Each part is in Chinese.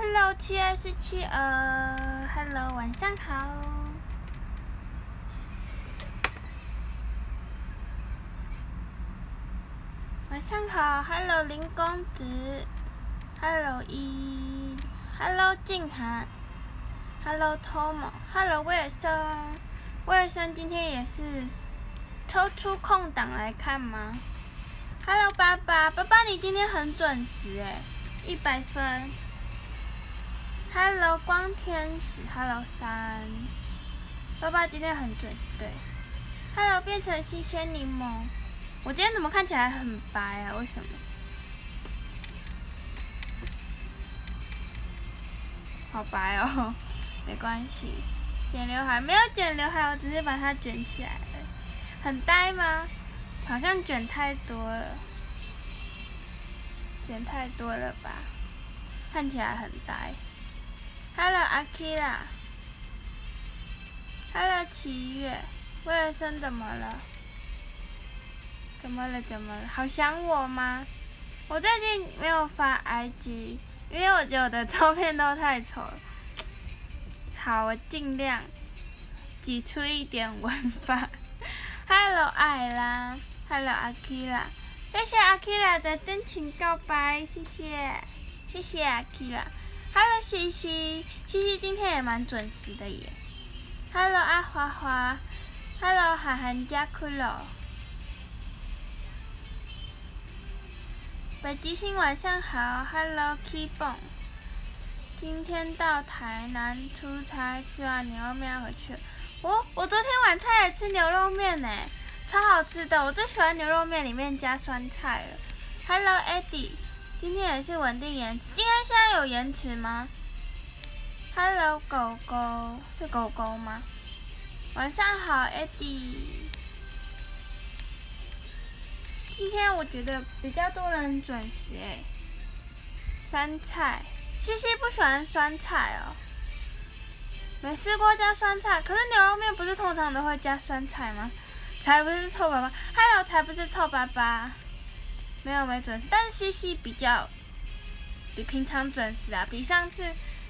Hello，七二四七二，Hello，晚上好。晚上好，Hello，林公子，Hello 一，Hello 静涵，Hello Tom，Hello 威尔森，威尔森今天也是抽出空档来看吗？Hello 爸爸，爸爸你今天很准时哎，一百分。Hello 光天使，Hello 三，爸爸今天很准时对。Hello 变成新鲜柠檬，我今天怎么看起来很白啊？为什么？好白哦，没关系，剪刘海没有剪刘海，我只是把它卷起来了。很呆吗？好像卷太多了，卷太多了吧？看起来很呆。Hello，阿 K 啦。Hello，七月。威尔森怎么了？怎么了？怎么了？好想我吗？我最近没有发 IG，因为我觉得我的照片都太丑了。好，我尽量挤出一点文发。Hello，艾拉。Hello，阿 K 啦。谢谢阿 K 啦的真情告白，谢谢，谢谢阿 K 啦。Hello，西西，西西今天也蛮准时的耶。Hello，阿花花。Hello，涵涵加酷了。北极星晚上好。Hello，Keyboard。今天到台南出差，吃完牛肉面回去。我我昨天晚餐也吃牛肉面呢，超好吃的。我最喜欢牛肉面里面加酸菜了。Hello，Eddie。今天也是稳定延迟，今天现在有延迟吗？Hello，狗狗是狗狗吗？晚上好，Eddie。今天我觉得比较多人准时诶。酸菜，西西不喜欢酸菜哦。没试过加酸菜，可是牛肉面不是通常都会加酸菜吗？才不是臭爸爸，Hello，才不是臭爸爸。没有没准时，但是西西比较比平常准时啊，比上次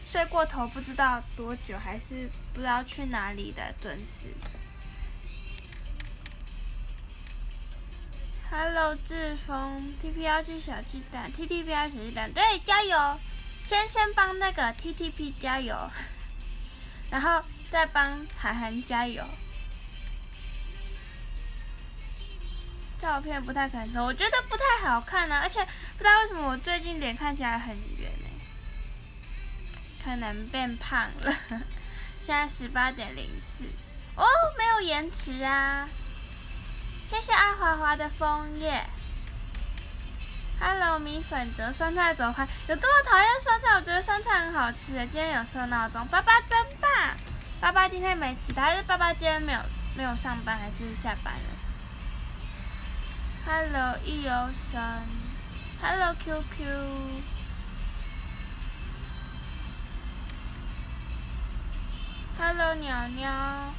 睡过头不知道多久还是不知道去哪里的准时。Hello，志峰，T P 要去小巨蛋，T T P 要小巨蛋，对，加油！先先帮那个 T T P 加油，然后再帮涵涵加油。照片不太可能我觉得不太好看呢，而且不知道为什么我最近脸看起来很圆呢，可能变胖了。现在十八点零四，哦，没有延迟啊！谢谢阿华华的枫叶。Hello，米粉折酸菜走开，有这么讨厌酸菜？我觉得酸菜很好吃的。今天有设闹钟，爸爸真棒！爸爸今天没起，还是爸爸今天没有没有上班，还是下班了？Hello，易游神，Hello，QQ。Hello，鸟鸟。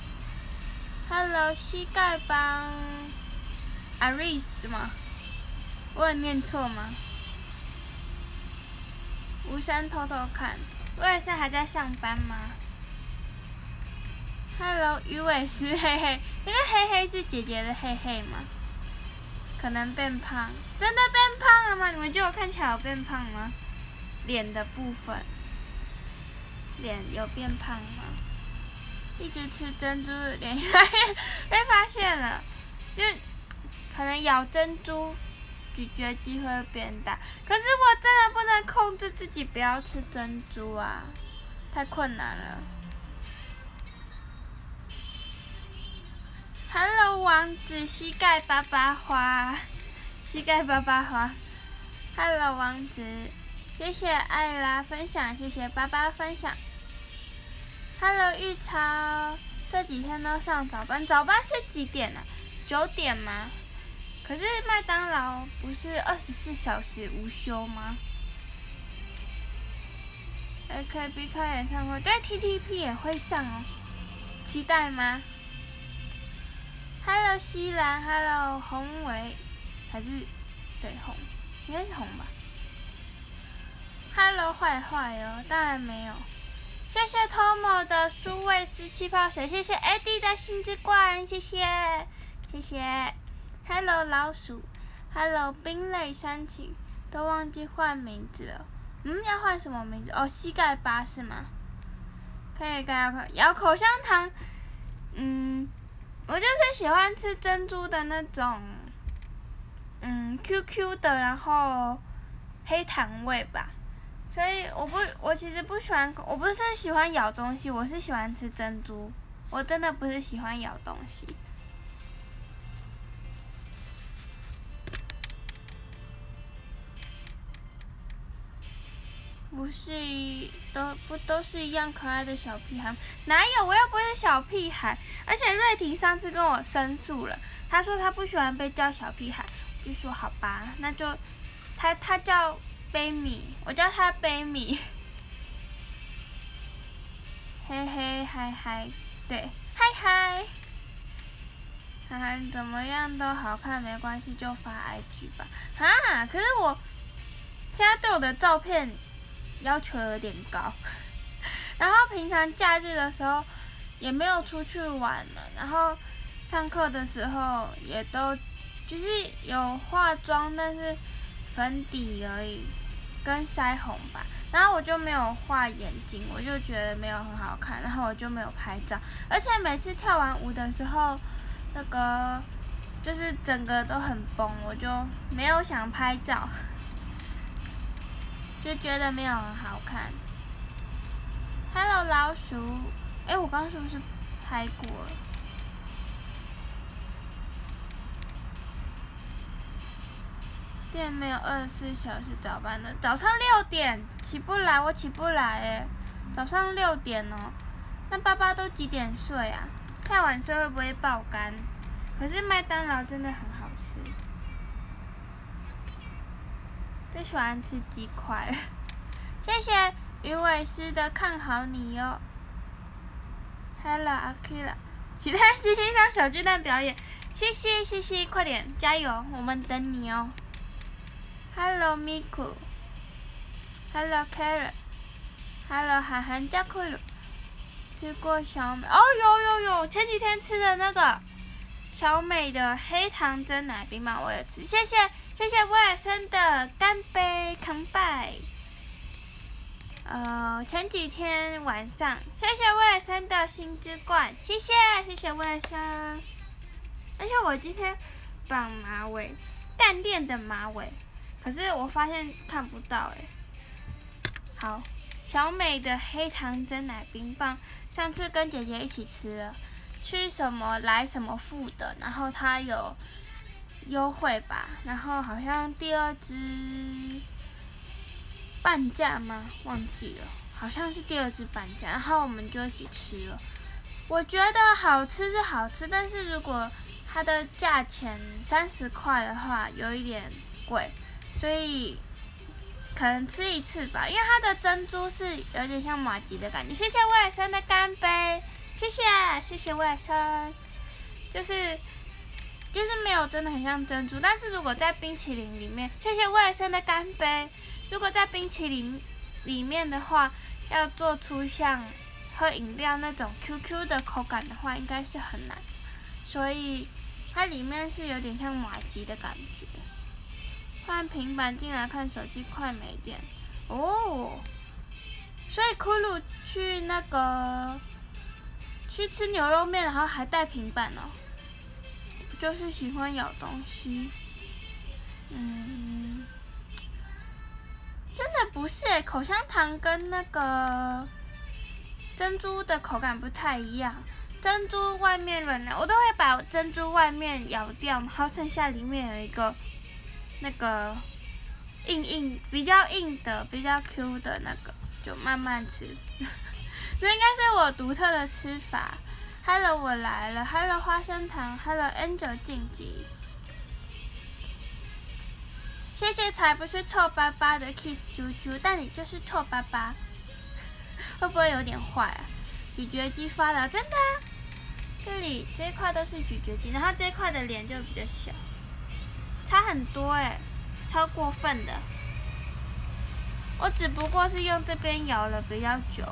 Hello，膝盖帮。Aris 吗？我有念错吗？无声偷偷看，我也是还在上班吗？Hello，鱼尾狮嘿嘿，那个嘿嘿是姐姐的嘿嘿吗？可能变胖，真的变胖了吗？你们觉得我看起来有变胖吗？脸的部分，脸有变胖吗？一直吃珍珠，脸 被发现了，就可能咬珍珠咀嚼机会变大。可是我真的不能控制自己不要吃珍珠啊，太困难了。Hello，王子膝盖巴巴花，膝盖巴巴花。Hello，王子，谢谢艾拉分享，谢谢巴巴分享。Hello，玉超，这几天都上早班，早班是几点呢？九点吗？可是麦当劳不是二十四小时无休吗？AKB 开演唱会，对 TTP 也会上哦，期待吗？Hello，西兰，Hello，宏伟，还是对红，应该是红吧。Hello，坏坏哦，当然没有。谢谢 Tomo 的苏味斯气泡水，谢谢 Eddie 的星之冠，谢谢，谢谢。Hello，老鼠。Hello，冰泪山崎，都忘记换名字了。嗯，要换什么名字？哦，膝盖疤是吗？可以，可以，咬口香糖。嗯，我就是喜欢吃珍珠的那种，嗯，QQ 的，然后黑糖味吧。所以我不，我其实不喜欢，我不是喜欢咬东西，我是喜欢吃珍珠。我真的不是喜欢咬东西。不是都不都是一样可爱的小屁孩？哪有？我又不是小屁孩。而且瑞婷上次跟我申诉了，她说她不喜欢被叫小屁孩，就说好吧，那就他他叫。贝米，我叫他贝米。嘿嘿嗨嗨，对，嗨嗨。看看怎么样都好看，没关系，就发 IG 吧。哈，可是我现在对我的照片要求有点高。然后平常假日的时候也没有出去玩了，然后上课的时候也都就是有化妆，但是粉底而已。跟腮红吧，然后我就没有画眼睛，我就觉得没有很好看，然后我就没有拍照，而且每次跳完舞的时候，那个就是整个都很崩，我就没有想拍照，就觉得没有很好看。Hello 老鼠，哎，我刚刚是不是拍过了？店没有二十四小时早班的，早上六点起不来，我起不来哎。早上六点哦，那爸爸都几点睡啊？太晚睡会不会爆肝？可是麦当劳真的很好吃，最喜欢吃鸡块。谢谢鱼尾狮的看好你哟。Hello 阿 K 了，期待星星上小巨蛋表演。谢谢谢谢，快点加油，我们等你哦。Hello Miku，Hello Carrot，Hello 涵涵加酷鲁，吃过小美哦，有有有，前几天吃的那个小美的黑糖真奶冰嘛，我也吃，谢谢谢谢威尔森的干杯康拜，呃，前几天晚上，谢谢威尔森的星之冠，谢谢谢谢威尔森，而且我今天绑马尾，干练的马尾。可是我发现看不到哎。好，小美的黑糖蒸奶冰棒，上次跟姐姐一起吃了，去什么来什么付的，然后它有优惠吧，然后好像第二支半价吗？忘记了，好像是第二支半价，然后我们就一起吃了。我觉得好吃是好吃，但是如果它的价钱三十块的话，有一点贵。所以可能吃一次吧，因为它的珍珠是有点像马吉的感觉。谢谢外甥的干杯，谢谢谢谢外甥，就是就是没有真的很像珍珠，但是如果在冰淇淋里面，谢谢卫生的干杯。如果在冰淇淋里面的话，要做出像喝饮料那种 QQ 的口感的话，应该是很难。所以它里面是有点像马吉的感觉。换平板进来看手机，快没电哦。所以骷髅去那个去吃牛肉面，然后还带平板哦，就是喜欢咬东西。嗯，真的不是，口香糖跟那个珍珠的口感不太一样。珍珠外面软软，我都会把珍珠外面咬掉，然后剩下里面有一个。那个硬硬比较硬的比较 Q 的那个，就慢慢吃。这应该是我独特的吃法。Hello，我来了。Hello，花生糖。Hello，Angel 晋级。谢谢，才不是臭巴巴的 Kiss 猪猪，但你就是臭巴巴。会不会有点坏啊？咀嚼肌发达，真的。这里这一块都是咀嚼肌，然后这一块的脸就比较小。差很多哎，超过分的。我只不过是用这边咬了比较久。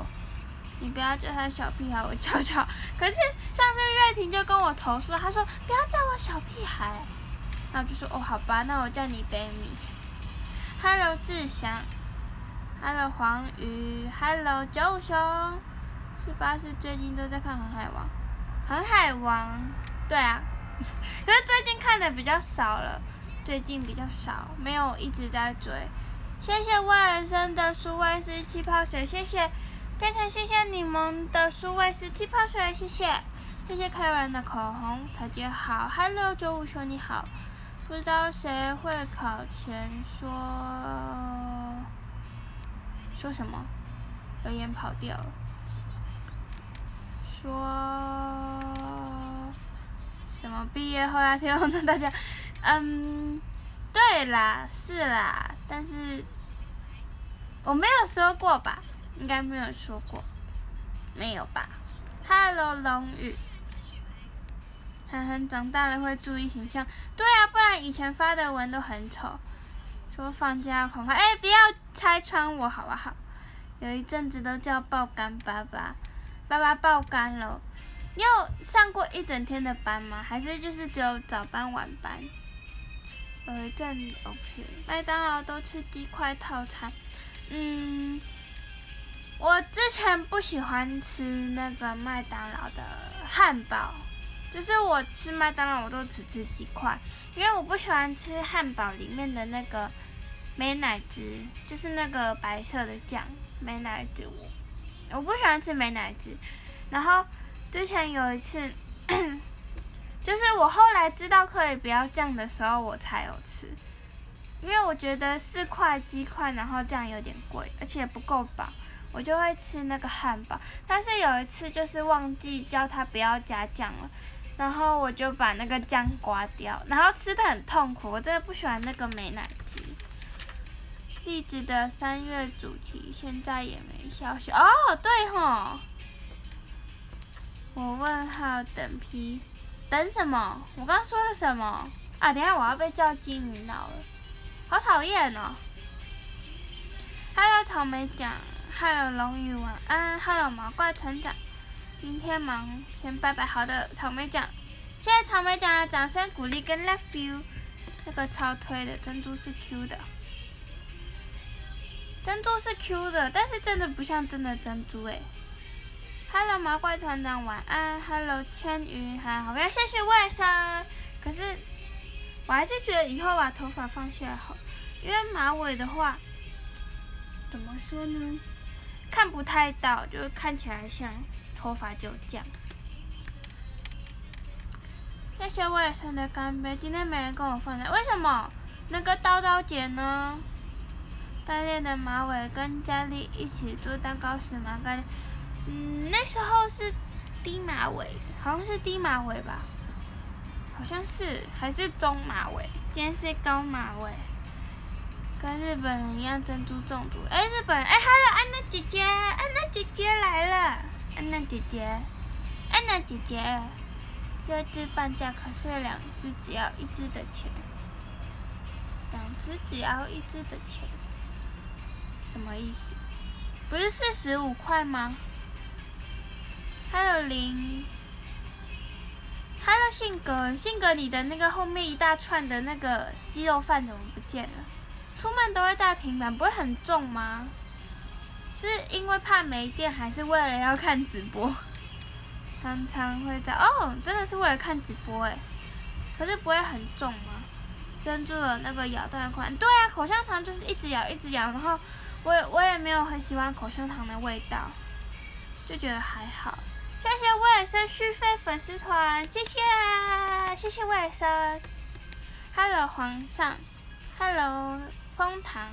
你不要叫他小屁孩，我叫叫。可是上次瑞婷就跟我投诉，她说不要叫我小屁孩。那我就说哦，好吧，那我叫你 baby。Hello 志祥，Hello 黄鱼，Hello 九五熊。是八是最近都在看《航海王》，《航海王》对啊，可是最近看的比较少了，最近比较少，没有一直在追。谢谢威尔森的苏威斯气泡水，谢谢。变成谢谢你们的数位是气泡水，谢谢，谢谢凯文的口红，大家好，Hello 九五熊你好，不知道谁会考前说说什么，留言跑掉。了，说什么？毕业后要听红灯大家，嗯，对啦，是啦，但是我没有说过吧。应该没有说过，没有吧？Hello，龙宇，涵涵长大了会注意形象，对啊，不然以前发的文都很丑。说放假恐怕，哎，不要拆穿我好不好？有一阵子都叫爆肝爸爸，爸爸爆肝了。你有上过一整天的班吗？还是就是只有早班晚班？有一阵 OK，麦当劳都吃鸡块套餐，嗯。我之前不喜欢吃那个麦当劳的汉堡，就是我吃麦当劳我都只吃鸡块，因为我不喜欢吃汉堡里面的那个美奶汁，就是那个白色的酱美奶汁，我我不喜欢吃美奶汁。然后之前有一次，就是我后来知道可以不要酱的时候，我才有吃，因为我觉得四块鸡块，然后这样有点贵，而且不够饱。我就会吃那个汉堡，但是有一次就是忘记叫他不要加酱了，然后我就把那个酱刮掉，然后吃的很痛苦。我真的不喜欢那个美奶汁。栗子的三月主题现在也没消息哦，对吼。我问号等批，等什么？我刚说了什么？啊，等下我要被叫金鱼脑了，好讨厌哦。还有草莓酱。Hello 龙鱼晚安，Hello 毛怪船长，今天忙，先拜拜。好的，草莓酱，谢谢草莓酱的掌声鼓励跟 Love you，这个超推的珍珠是 Q 的，珍珠是 Q 的，但是真的不像真的珍珠诶。Hello 毛怪船长晚安，Hello 千云还好，谢谢外甥。可是我还是觉得以后把头发放下来好，因为马尾的话，怎么说呢？看不太到，就是看起来像头发就这样。谢谢我也生的干杯，今天没人跟我分享，为什么？那个叨叨姐呢？干练的马尾跟佳丽一起做蛋糕时吗？干练，嗯，那时候是低马尾，好像是低马尾吧？好像是，还是中马尾？今天是高马尾。跟日本人一样珍珠中毒。哎，日本人，哎，Hello，安娜姐姐，安娜姐姐来了，安娜姐姐，安娜姐姐，六只半价，可是两只只要一只的钱，两只只要一只的钱，什么意思？不是四十五块吗？Hello，零，Hello，性格，性格，你的那个后面一大串的那个鸡肉饭怎么不见了？出门都会带平板，不会很重吗？是因为怕没电，还是为了要看直播？常常会在哦，真的是为了看直播哎。可是不会很重吗？珍珠的那个咬断款，对啊，口香糖就是一直咬一直咬，然后我也我也没有很喜欢口香糖的味道，就觉得还好。谢谢威尔森续费粉丝团，谢谢谢谢威尔森。Hello 皇上，Hello。蜂糖，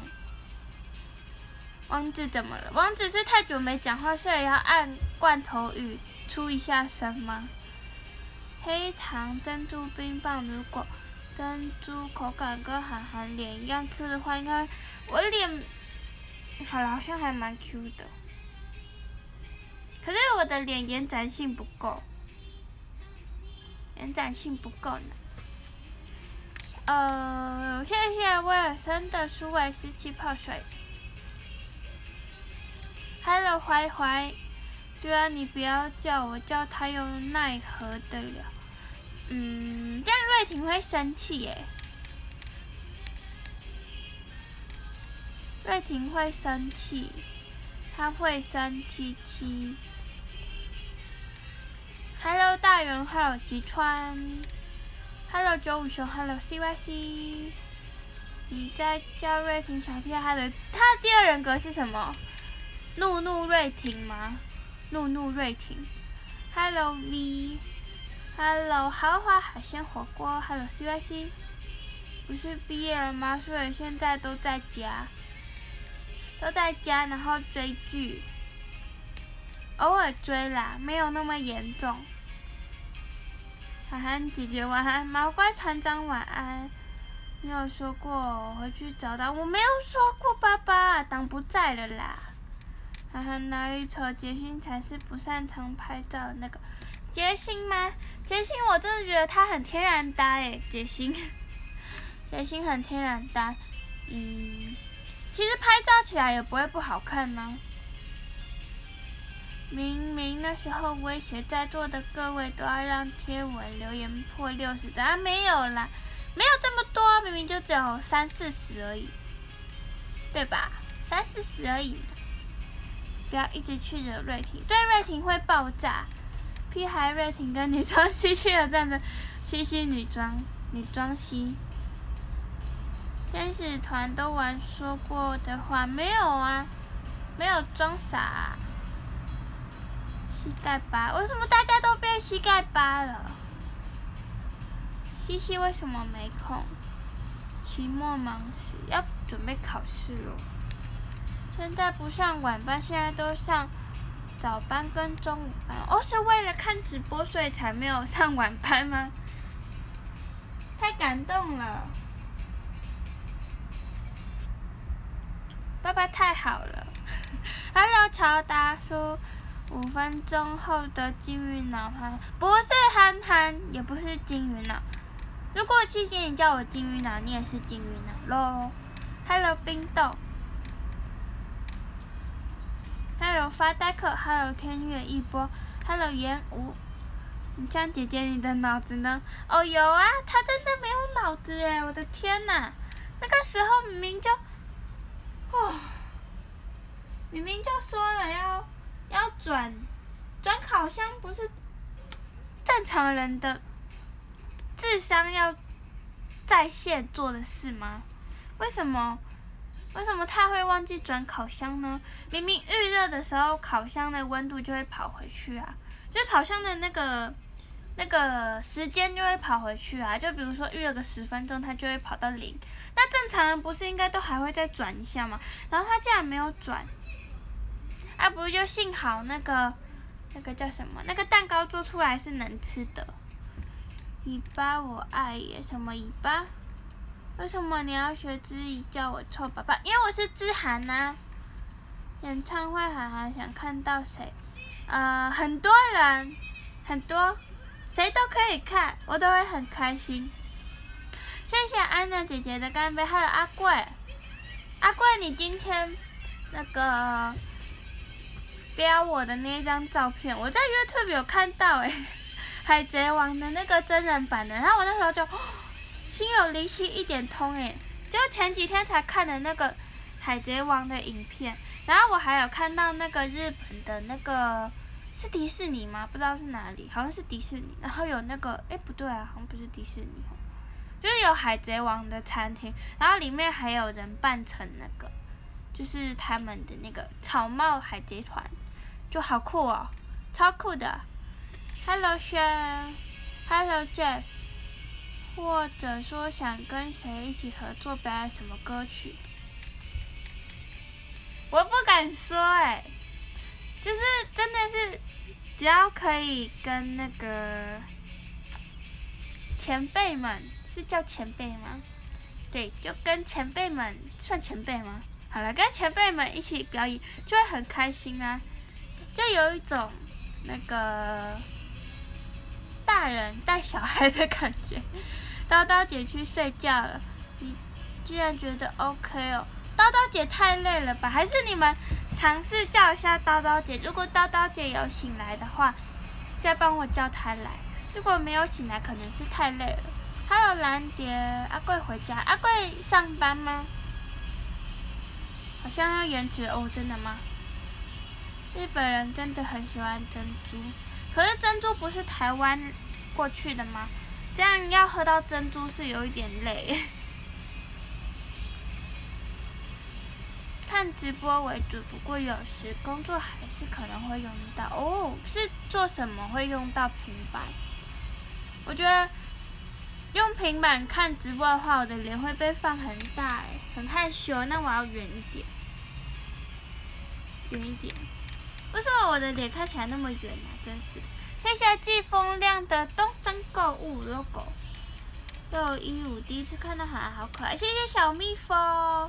王子怎么了？王子是太久没讲话，所以要按罐头语出一下声吗？黑糖珍珠冰棒，如果珍珠口感跟韩寒脸一样 Q 的话，应该我脸好了，好像还蛮 Q 的。可是我的脸延展性不够，延展性不够呢。呃，谢谢威尔森的舒维斯气泡水。Hello，怀怀，对啊，你不要叫我叫他，又奈何得了？嗯，这样瑞婷会生气耶。瑞婷会生气，他会生气气。Hello，大圆，Hello，吉川，Hello，九五熊，Hello CYC。你在叫瑞婷小屁孩的，他的第二人格是什么？怒怒瑞婷吗？怒怒瑞婷。Hello V，Hello 豪华海鲜火锅，Hello CYC。不是毕业了吗？所以现在都在家。都在家，然后追剧，偶尔追啦，没有那么严重。涵涵姐姐晚安，毛乖团长晚安。你有说过回去找到，我没有说过，爸爸，党不在了啦。涵涵哪里丑？杰星才是不擅长拍照那个。杰星吗？杰星，我真的觉得他很天然呆诶，杰星。杰星很天然呆，嗯。其实拍照起来也不会不好看呢。明明那时候威胁在座的各位都要让贴文留言破六十赞，没有啦，没有这么多，明明就只有三四十而已，对吧？三四十而已。不要一直去惹瑞婷，对瑞婷会爆炸。屁孩瑞婷跟女装西西的战争，西西女装，女装西。天使团都玩说过的话没有啊？没有装傻。膝盖疤？为什么大家都变膝盖疤了？西西为什么没空？期末忙时要准备考试了。现在不上晚班，现在都上早班跟中午班。哦，是为了看直播所以才没有上晚班吗？太感动了。爸爸太好了，Hello，乔达叔，五分钟后的金鱼脑哈，不是憨憨，也不是金鱼脑。如果七姐你叫我金鱼脑，你也是金鱼脑喽。Hello，冰豆。Hello，发呆客。Hello，天月一波。Hello，烟雾。你江姐姐，你的脑子呢？哦，有啊，他真的没有脑子哎，我的天哪，那个时候明明就。哦，明明就说了要转转烤箱，不是正常人的智商要在线做的事吗？为什么为什么他会忘记转烤箱呢？明明预热的时候，烤箱的温度就会跑回去啊，就是烤箱的那个那个时间就会跑回去啊。就比如说预热个十分钟，它就会跑到零。那正常人不是应该都还会再转一下吗？然后他竟然没有转，啊，不就幸好那个那个叫什么？那个蛋糕做出来是能吃的。尾巴我爱耶，什么尾巴？为什么你要学知怡叫我臭爸爸？因为我是知涵呐。演唱会涵涵想看到谁？呃，很多人，很多，谁都可以看，我都会很开心。谢谢安娜姐姐的干杯，还有阿贵，阿贵，你今天那个标我的那一张照片，我在 YouTube 有看到哎，海贼王的那个真人版的，然后我那时候就 心有灵犀一点通哎，就前几天才看的那个海贼王的影片，然后我还有看到那个日本的那个是迪士尼吗？不知道是哪里，好像是迪士尼，然后有那个哎不对啊，好像不是迪士尼。就是有海贼王的餐厅，然后里面还有人扮成那个，就是他们的那个草帽海贼团，就好酷哦，超酷的。Hello Sean，Hello Jeff，或者说想跟谁一起合作表演什么歌曲？我不敢说哎，就是真的是，只要可以跟那个前辈们。是叫前辈吗？对，就跟前辈们算前辈吗？好了，跟前辈们一起表演就会很开心啊，就有一种那个大人带小孩的感觉。叨叨姐去睡觉了，你居然觉得 OK 哦？叨叨姐太累了吧？还是你们尝试叫一下叨叨姐？如果叨叨姐有醒来的话，再帮我叫她来。如果没有醒来，可能是太累了。还有蓝蝶，阿贵回家，阿贵上班吗？好像要延迟哦，真的吗？日本人真的很喜欢珍珠，可是珍珠不是台湾过去的吗？这样要喝到珍珠是有一点累。看直播为主，不过有时工作还是可能会用到。哦，是做什么会用到平板？我觉得用平板看直播的话，我的脸会被放很大，哎，很害羞。那我要远一点，远一点。为什么我的脸看起来那么圆呢？真是！谢谢季风亮的东森购物 logo。六一五第一次看到它，好可爱。谢谢小蜜蜂，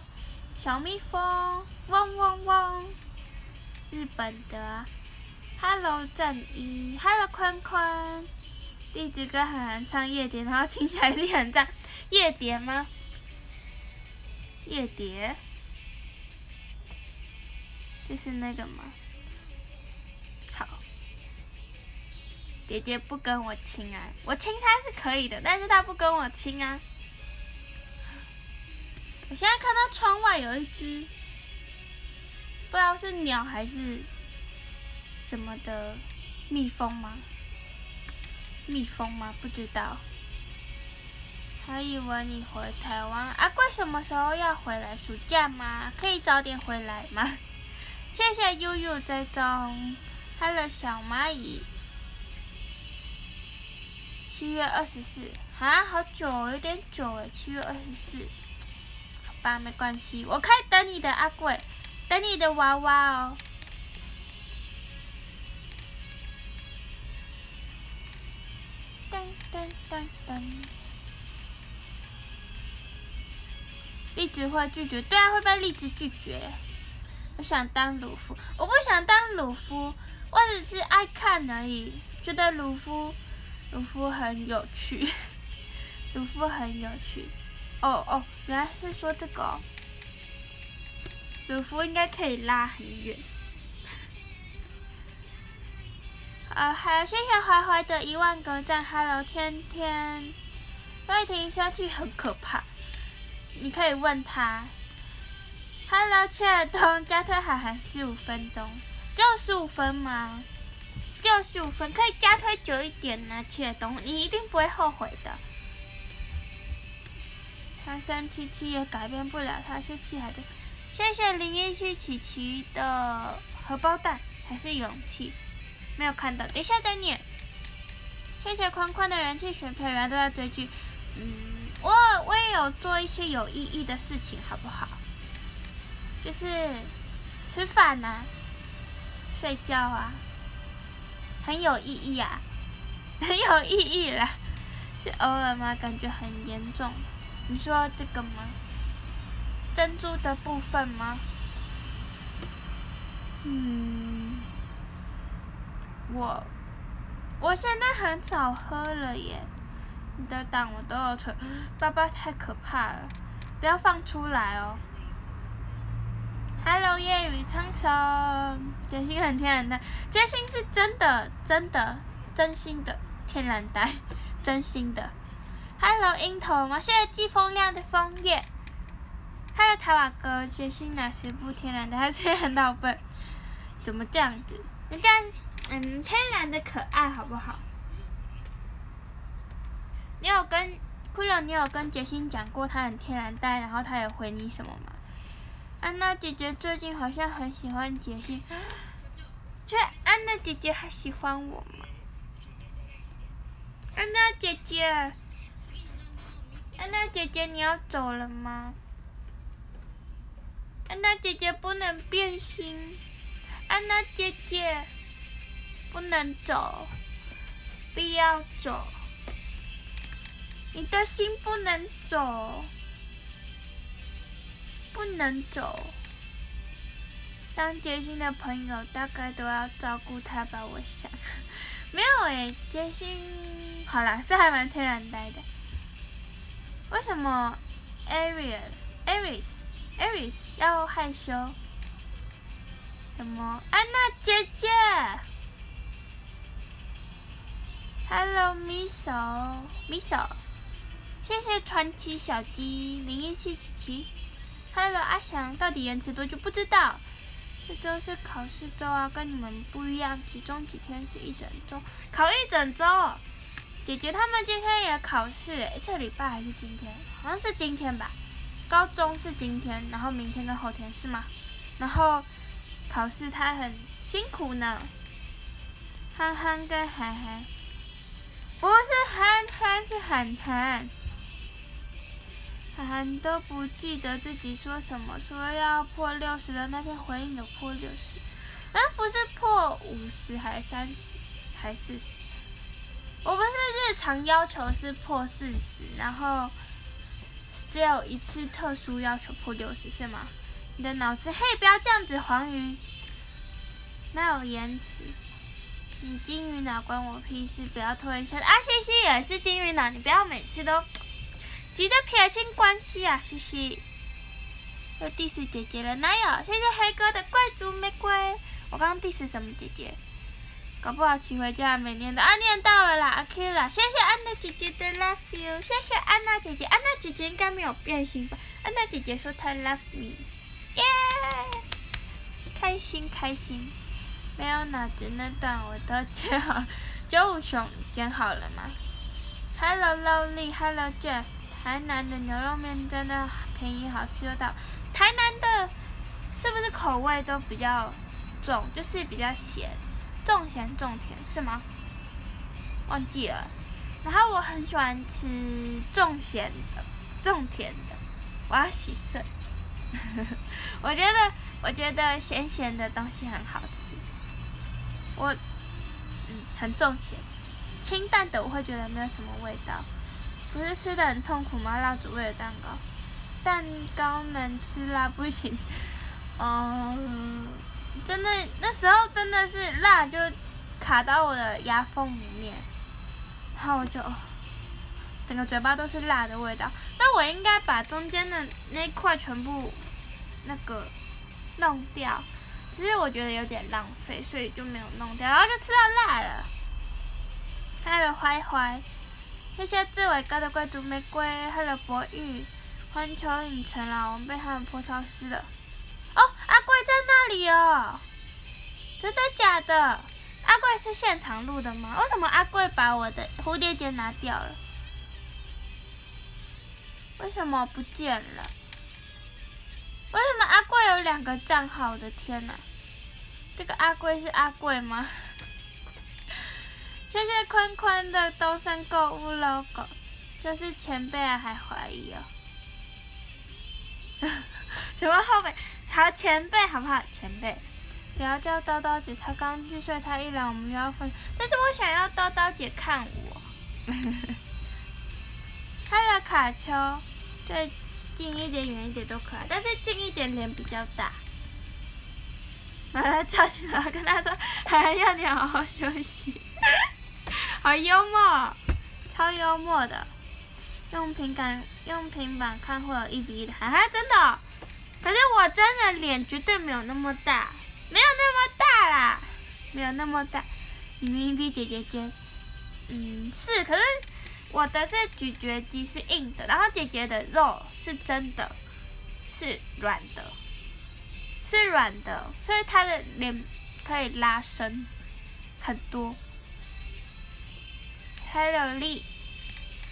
小蜜蜂，嗡嗡嗡。日本的，Hello 正一，Hello 坤坤。第几个涵涵唱夜蝶，然后听起来是很赞。夜蝶吗？夜蝶？就是那个吗？姐姐不跟我亲啊，我亲她是可以的，但是她不跟我亲啊。我现在看到窗外有一只，不知道是鸟还是什么的蜜蜂吗？蜜蜂吗？不知道。还以为你回台湾，阿贵什么时候要回来？暑假吗？可以早点回来吗？谢谢悠悠追踪，Hello 小蚂蚁。七月二十四，啊，好久，有点久哎。七月二十四，好吧，没关系，我可以等你的阿贵，等你的娃娃哦。噔噔噔噔，荔枝会拒绝，对啊，会被荔枝拒绝。我想当鲁夫，我不想当鲁夫，我只是爱看而已，觉得鲁夫。鲁夫很有趣，鲁夫很有趣。哦哦，原来是说这个。鲁夫应该可以拉很远。啊，还有谢谢怀怀的一万个赞，Hello 天天。瑞婷下去很可怕，你可以问他。Hello 切尔东，加推海涵十五分钟，就十五分吗？六十五分，可以加推久一点呢，切东，你一定不会后悔的。他三七七也改变不了，他是屁孩的。谢谢零一七琪琪的荷包蛋，还是勇气？没有看到，等一下再念。谢谢宽宽的人气选票，原来都在追剧。嗯，我我也有做一些有意义的事情，好不好？就是吃饭呐，睡觉啊。很有意义啊，很有意义啦，是偶尔吗？感觉很严重。你说这个吗？珍珠的部分吗？嗯，我我现在很少喝了耶。你的档我都有存，爸爸太可怕了，不要放出来哦。Hello，夜雨苍生，杰心很天然呆，杰心是真的，真的，真心的天然呆，真心的。Hello，樱桃吗？谢谢季风亮的枫叶。Hello，塔瓦哥，杰心哪是不天然的？还是很老笨？怎么这样子？人家嗯，天然的可爱，好不好？你有跟骷髅，你有跟杰心讲过他很天然呆，然后他有回你什么吗？安娜姐姐最近好像很喜欢杰西，这安娜姐姐还喜欢我吗？安娜姐姐，安娜姐姐你要走了吗？安娜姐姐不能变心，安娜姐姐不能走，不要走，你的心不能走。不能走。当杰心的朋友，大概都要照顾他吧，我想。没有诶，杰心，好啦，是还蛮天然呆的。为什么？Ariel，Aris，，Aris 要害羞。什么？安娜姐姐？Hello，Miso，Miso，谢谢传奇小鸡零一七七七。Hello，阿翔，到底延迟多久？不知道。这周是考试周啊，跟你们不一样，其中几天是一整周，考一整周。姐姐他们今天也考试，这礼拜还是今天？好像是今天吧。高中是今天，然后明天跟后天是吗？然后考试他很辛苦呢。憨憨跟涵涵，不是憨憨是涵涵。涵涵都不记得自己说什么，说要破六十的那篇回应有破六十，哎，不是破五十还是三十还是四十？我不是日常要求是破四十，然后只有一次特殊要求破六十是吗？你的脑子，嘿，不要这样子，黄鱼，没有延迟，你金鱼脑关我屁事，不要拖一下。啊，西西也是金鱼脑，你不要每次都。急着撇清关系啊，嘻嘻。又 diss 姐姐了，哪有？谢谢黑哥的贵族玫瑰。我刚刚 diss 什么姐姐？搞不好骑回家没念到啊，念到了啦阿 Q 啦。谢谢安娜姐姐的 love you，谢谢安娜姐姐。安娜姐姐应该没有变心吧？安娜姐姐说她 love me，耶！开心开心。没有脑子那段我都剪好，九五熊剪好了吗？Hello Lolly，Hello Jeff。台南的牛肉面真的便宜好吃又到，台南的是不是口味都比较重，就是比较咸，重咸重甜是吗？忘记了。然后我很喜欢吃重咸的，重甜的，我要洗肾。我觉得我觉得咸咸的东西很好吃，我嗯很重咸，清淡的我会觉得没有什么味道。不是吃的很痛苦吗？蜡烛味的蛋糕，蛋糕能吃辣不行。嗯，真的那时候真的是辣就卡到我的牙缝里面，然后我就整个嘴巴都是辣的味道。那我应该把中间的那块全部那个弄掉，其实我觉得有点浪费，所以就没有弄掉，然后就吃到辣了。还有坏坏。谢谢志伟哥的贵族玫瑰，Hello 博玉，环球影城了，我们被他们泼潮湿了。哦，阿贵在那里哦，真的假的？阿贵是现场录的吗？为什么阿贵把我的蝴蝶结拿掉了？为什么不见了？为什么阿贵有两个账号？我的天哪，这个阿贵是阿贵吗？谢谢坤坤的东森购物 logo，就是前辈，还怀疑哦。什么后辈？好前辈好不好？前辈，不要叫叨叨姐，她刚去睡，她一来我们就要分。但是我想要叨叨姐看我。Hello 卡丘，对，近一点远一点都可爱，但是近一点脸比较大。把他叫醒了，跟他说还要你好好休息。好幽默，超幽默的。用平板用平板看会有一比一的，哈哈，真的。可是我真的脸绝对没有那么大，没有那么大啦，没有那么大。你明明比姐姐尖，嗯，是。可是我的是咀嚼肌是硬的，然后姐姐的肉是真的，是软的，是软的，所以她的脸可以拉伸很多。Hello 丽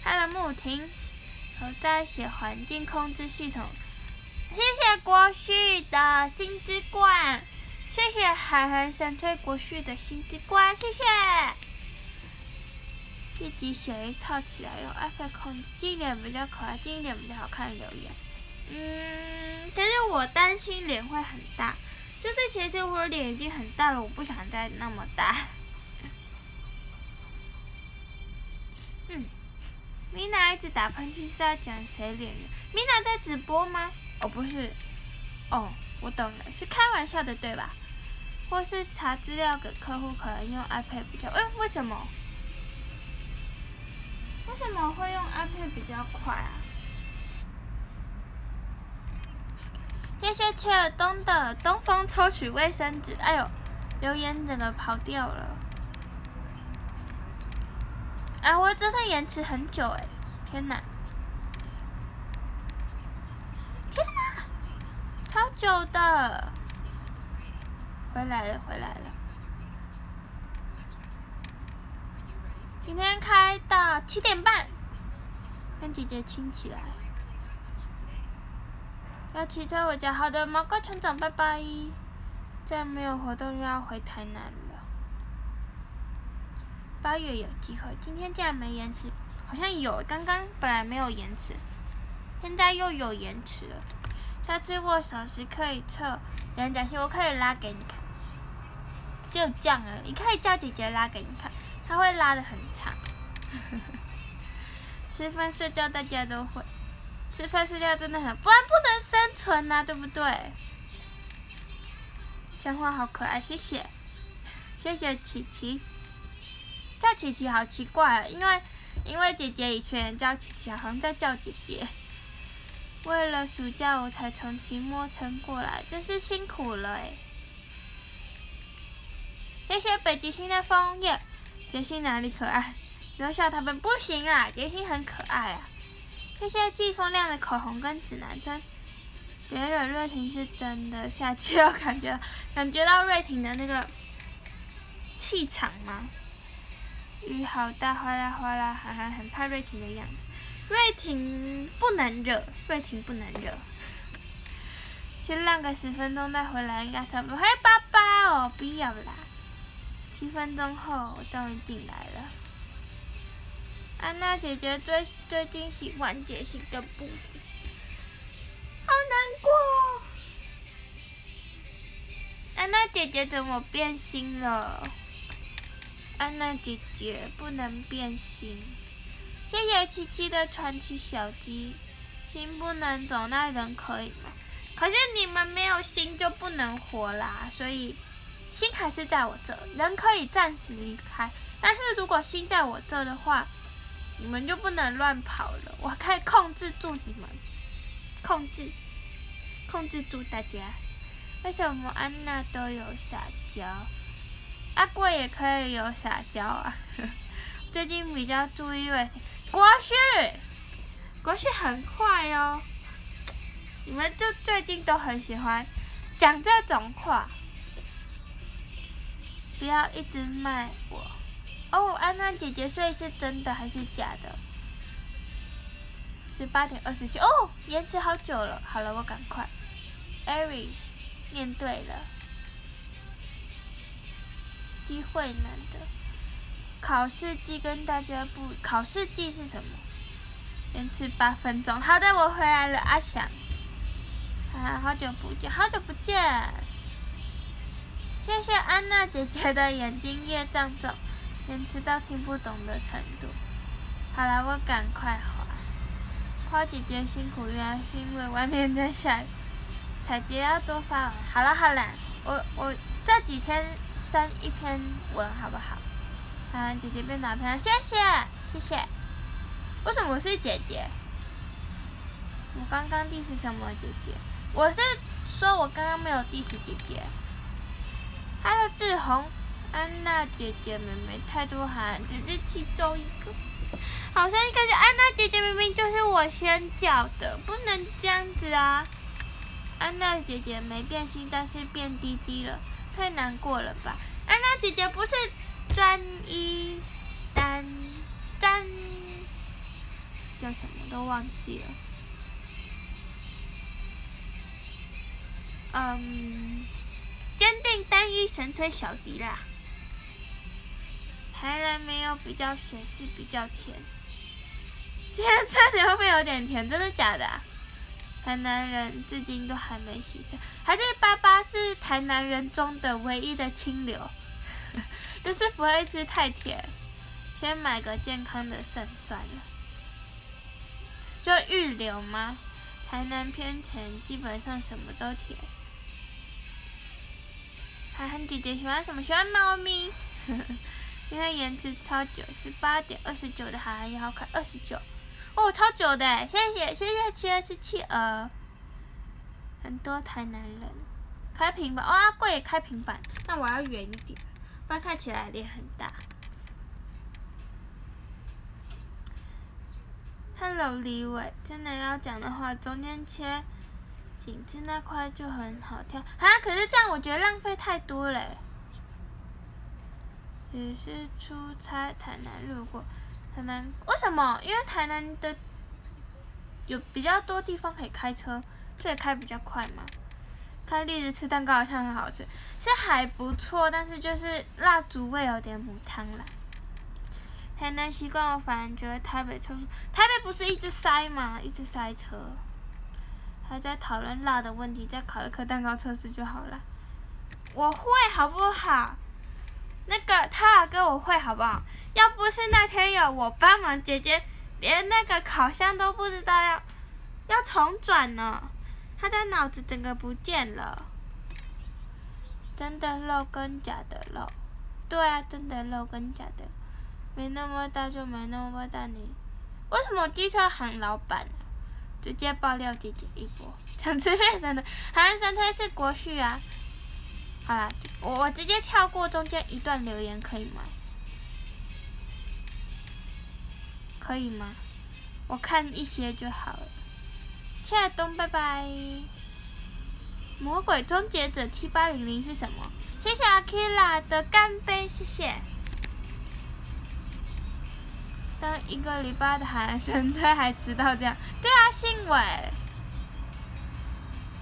黑了木婷，我在写环境控制系统。谢谢国旭的新之冠，谢谢海涵神推国旭的新之冠，谢谢。自己写一套起来用 iPad 控制，近一点比较可爱，近一点比较好看。留言，嗯，其实我担心脸会很大，就是其实我脸已经很大了，我不想再那么大。嗯，米娜一直打喷嚏是在讲谁脸圆？米娜在直播吗？哦，不是，哦，我懂了，是开玩笑的对吧？或是查资料给客户，可能用 iPad 比较……哎，为什么？为什么会用 iPad 比较快啊？谢谢切尔东的东风抽取卫生纸，哎呦，留言整个跑掉了。啊，我真的延迟很久哎，天哪！天哪，超久的。回来了，回来了。今天开到七点半，跟姐姐亲起来。要骑车回家，好的，毛怪船长，拜拜。再没有活动又要回台南了。八月有机会，今天竟然没延迟，好像有，刚刚本来没有延迟，现在又有延迟了。下次握手时可以测眼角线，我可以拉给你看。就这样了，你可以叫姐姐拉给你看，她会拉的很长。吃饭睡觉大家都会。吃饭睡觉真的很，不然不能生存呐，对不对？讲话好可爱，谢谢，谢谢琪琪。叫琪琪好奇怪，因为因为姐姐以前叫琪琪，好像在叫姐姐。为了暑假我才从期末撑过来，真是辛苦了哎。谢谢北极星的枫叶，杰西哪里可爱？留下他们不行啊，杰西很可爱啊。谢谢季风亮的口红跟指南针。别惹瑞婷是真的下期要感觉感觉到瑞婷的那个气场吗？雨好大，哗啦哗啦，哈哈很怕瑞婷的样子。瑞婷不能惹，瑞婷不能惹。先浪个十分钟再回来应该差不多。嘿，爸爸哦，不要啦。七分钟后我终于进来了。安娜姐姐最最近喜欢杰西的布，好难过。安娜姐姐怎么变心了？安娜姐姐不能变心。谢谢七七的传奇小鸡，心不能走，那人可以吗？可是你们没有心就不能活啦，所以心还是在我这，人可以暂时离开，但是如果心在我这的话。你们就不能乱跑了，我可以控制住你们，控制，控制住大家。为什么安娜都有撒娇，阿贵也可以有撒娇啊？最近比较注意瑞国旭，国旭很坏哦。你们就最近都很喜欢讲这种话，不要一直骂我。哦，安娜姐姐睡是真的还是假的？十八点二十七哦，延迟好久了。好了，我赶快。Aries，念对了。机会难得。考试季跟大家不，考试季是什么？延迟八分钟。好的，我回来了，阿翔。啊，好久不见，好久不见。谢谢安娜姐姐的眼睛业障重。延迟到听不懂的程度。好了，我赶快画。夸姐姐辛苦，原来是因为外面在下雨。彩姐要多发文。好了好了，我我这几天删一篇文好不好？啊，姐姐变男朋友，谢谢谢谢。为什么我是姐姐？我刚刚 diss 什么姐姐？我是说我刚刚没有 diss 姐姐。Hello 志宏。安娜姐姐、妹妹太多喊，只是其中一个。好像一个是安娜姐姐，明明就是我先叫的，不能这样子啊！安娜姐姐没变心，但是变滴滴了，太难过了吧？安娜姐姐不是专一单单，叫什么都忘记了。嗯，坚定单一神推小迪啦。台南没有比较咸，是比较甜。今天吃牛肉面有点甜，真的假的？台南人至今都还没洗肾，还是爸爸是台南人中的唯一的清流，就是不会吃太甜。先买个健康的肾算了。就预留吗？台南偏甜，基本上什么都甜。涵涵姐姐喜欢什么？喜欢猫咪。因为延迟超久，十八点二十九的海涵也好看，二十九，哦，超久的，谢谢谢谢七二是企鹅，很多台南人开平板，哇，贵也开平板，那我要远一点，不然看起来脸很大。Hello，李伟，真的要讲的话，中间切景致那块就很好跳啊！可是这样我觉得浪费太多了。只是出差台南路过，台南为什么？因为台南的有比较多地方可以开车，所以开比较快嘛。看栗子吃蛋糕好像很好吃，是还不错，但是就是蜡烛味有点母汤啦。台南习惯我反而觉得台北车速，台北不是一直塞吗？一直塞车，还在讨论辣的问题，再烤一颗蛋糕测试就好了。我会好不好？那个他尔哥我会好不好？要不是那天有我帮忙，姐姐连那个烤箱都不知道要要重转呢，他的脑子整个不见了。真的肉跟假的肉，对啊，真的肉跟假的，没那么大就没那么大你。为什么机车喊老板？直接爆料姐姐一波，想吃面神的，韩神推是国序啊。好啦，我我直接跳过中间一段留言可以吗？可以吗？我看一些就好了。切尔东，拜拜。魔鬼终结者 T 八零零是什么？谢谢阿 Kira 的干杯，谢谢。当一个礼拜的海神队还迟到这样，对啊，信伟。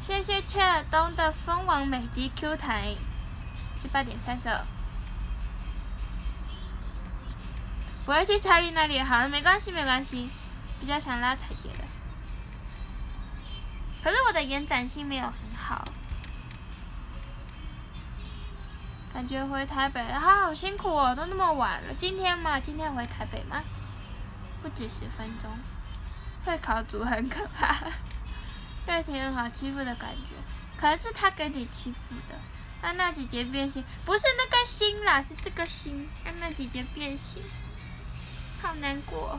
谢谢切尔东的蜂王美肌 Q 弹，十八点三十二。不会去查理那里，好了，没关系，没关系。比较想拉彩杰的，可是我的延展性没有很好，感觉回台北，啊好辛苦哦，都那么晚了。今天嘛，今天回台北吗？不止十分钟，会考组很可怕。瑞婷很好欺负的感觉，可能是他给你欺负的。安娜姐姐变形，不是那个心啦，是这个心。安娜姐姐变形，好难过。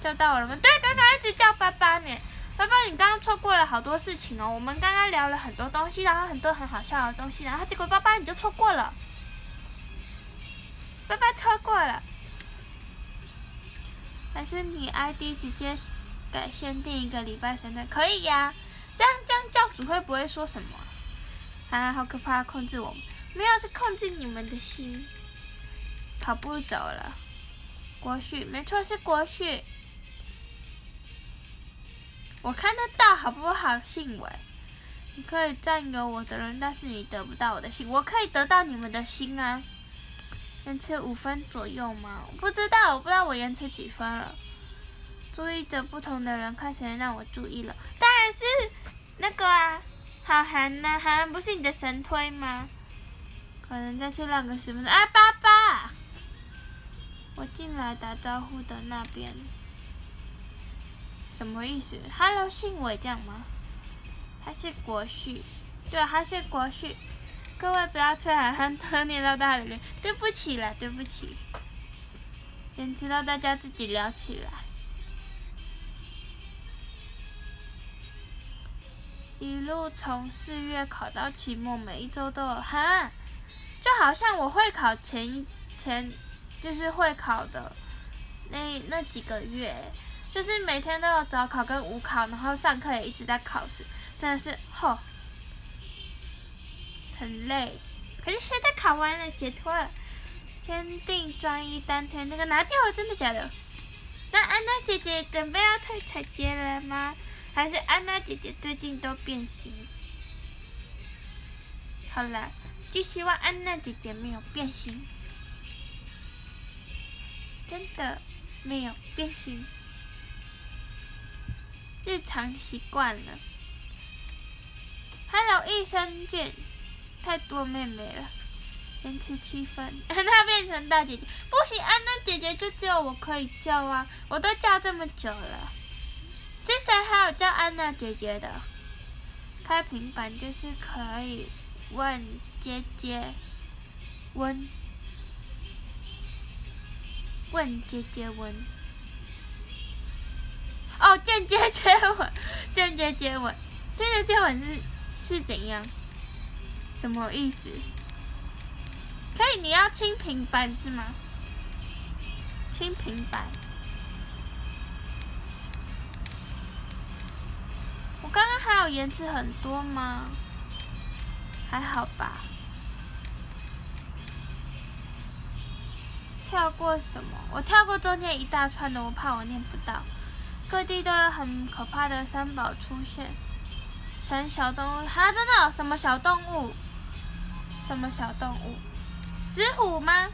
叫到我了吗？对，刚刚一直叫爸爸呢。爸爸，你刚刚错过了好多事情哦。我们刚刚聊了很多东西，然后很多很好笑的东西，然后结果爸爸你就错过了。爸爸错过了，还是你 ID 直接？改限定一个礼拜生的可以呀，这样这样教主会不会说什么？啊，好可怕！控制我们，没有是控制你们的心。跑步走了，国旭没错是国旭。我看得到好不好？信伟，你可以占有我的人，但是你得不到我的心。我可以得到你们的心啊。延迟五分左右吗？不知道，我不知道我延迟几分了。注意着不同的人，看谁让我注意了。当然是那个啊，好韩呐，韩不是你的神推吗？可能再去浪个十分钟。啊，爸爸，我进来打招呼的那边，什么意思？Hello，信伟这样吗？他是国旭，对，他是国旭。各位不要吹海汉特念到大的人，对不起了，对不起。先知道大家自己聊起来。一路从四月考到期末，每一周都有哈，就好像我会考前一前，就是会考的那那几个月，就是每天都有早考跟午考，然后上课也一直在考试，真的是吼，很累。可是现在考完了，解脱了，签订专一单天那个拿掉了，真的假的？那安娜姐姐准备要退彩节了吗？还是安娜姐姐最近都变形。好了，就希望安娜姐姐没有变形，真的没有变形，日常习惯了。Hello，益生菌，太多妹妹了，延迟七分，安娜变成大姐姐，不行，安娜姐姐就只有我可以叫啊，我都叫这么久了。是谁还有叫安娜姐姐的？开平板就是可以问姐姐，问问姐姐问。哦，间接接吻，间接接吻，间接接吻是是怎样？什么意思？可以，你要清平板是吗？清平板。我刚刚还有延迟很多吗？还好吧。跳过什么？我跳过中间一大串的，我怕我念不到。各地都有很可怕的三宝出现。神小动物，哈，真的？什么小动物？什么小动物？石虎吗？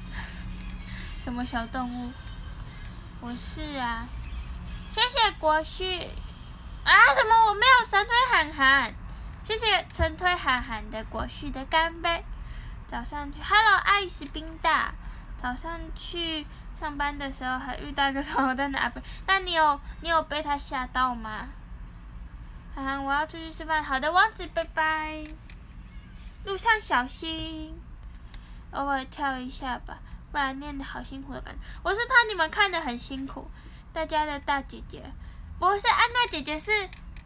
什么小动物？我是啊。谢谢国旭。啊？什么？我没有神推喊喊。谢谢神推喊喊的果旭的干杯。早上去，Hello，爱是冰大。早上去上班的时候还遇到一个红灯的阿伯，那你有你有被他吓到吗？啊，我要出去吃饭，好的，王子，拜拜。路上小心，偶尔跳一下吧，不然练的好辛苦的感觉。我是怕你们看的很辛苦，大家的大姐姐，不是安娜姐姐，是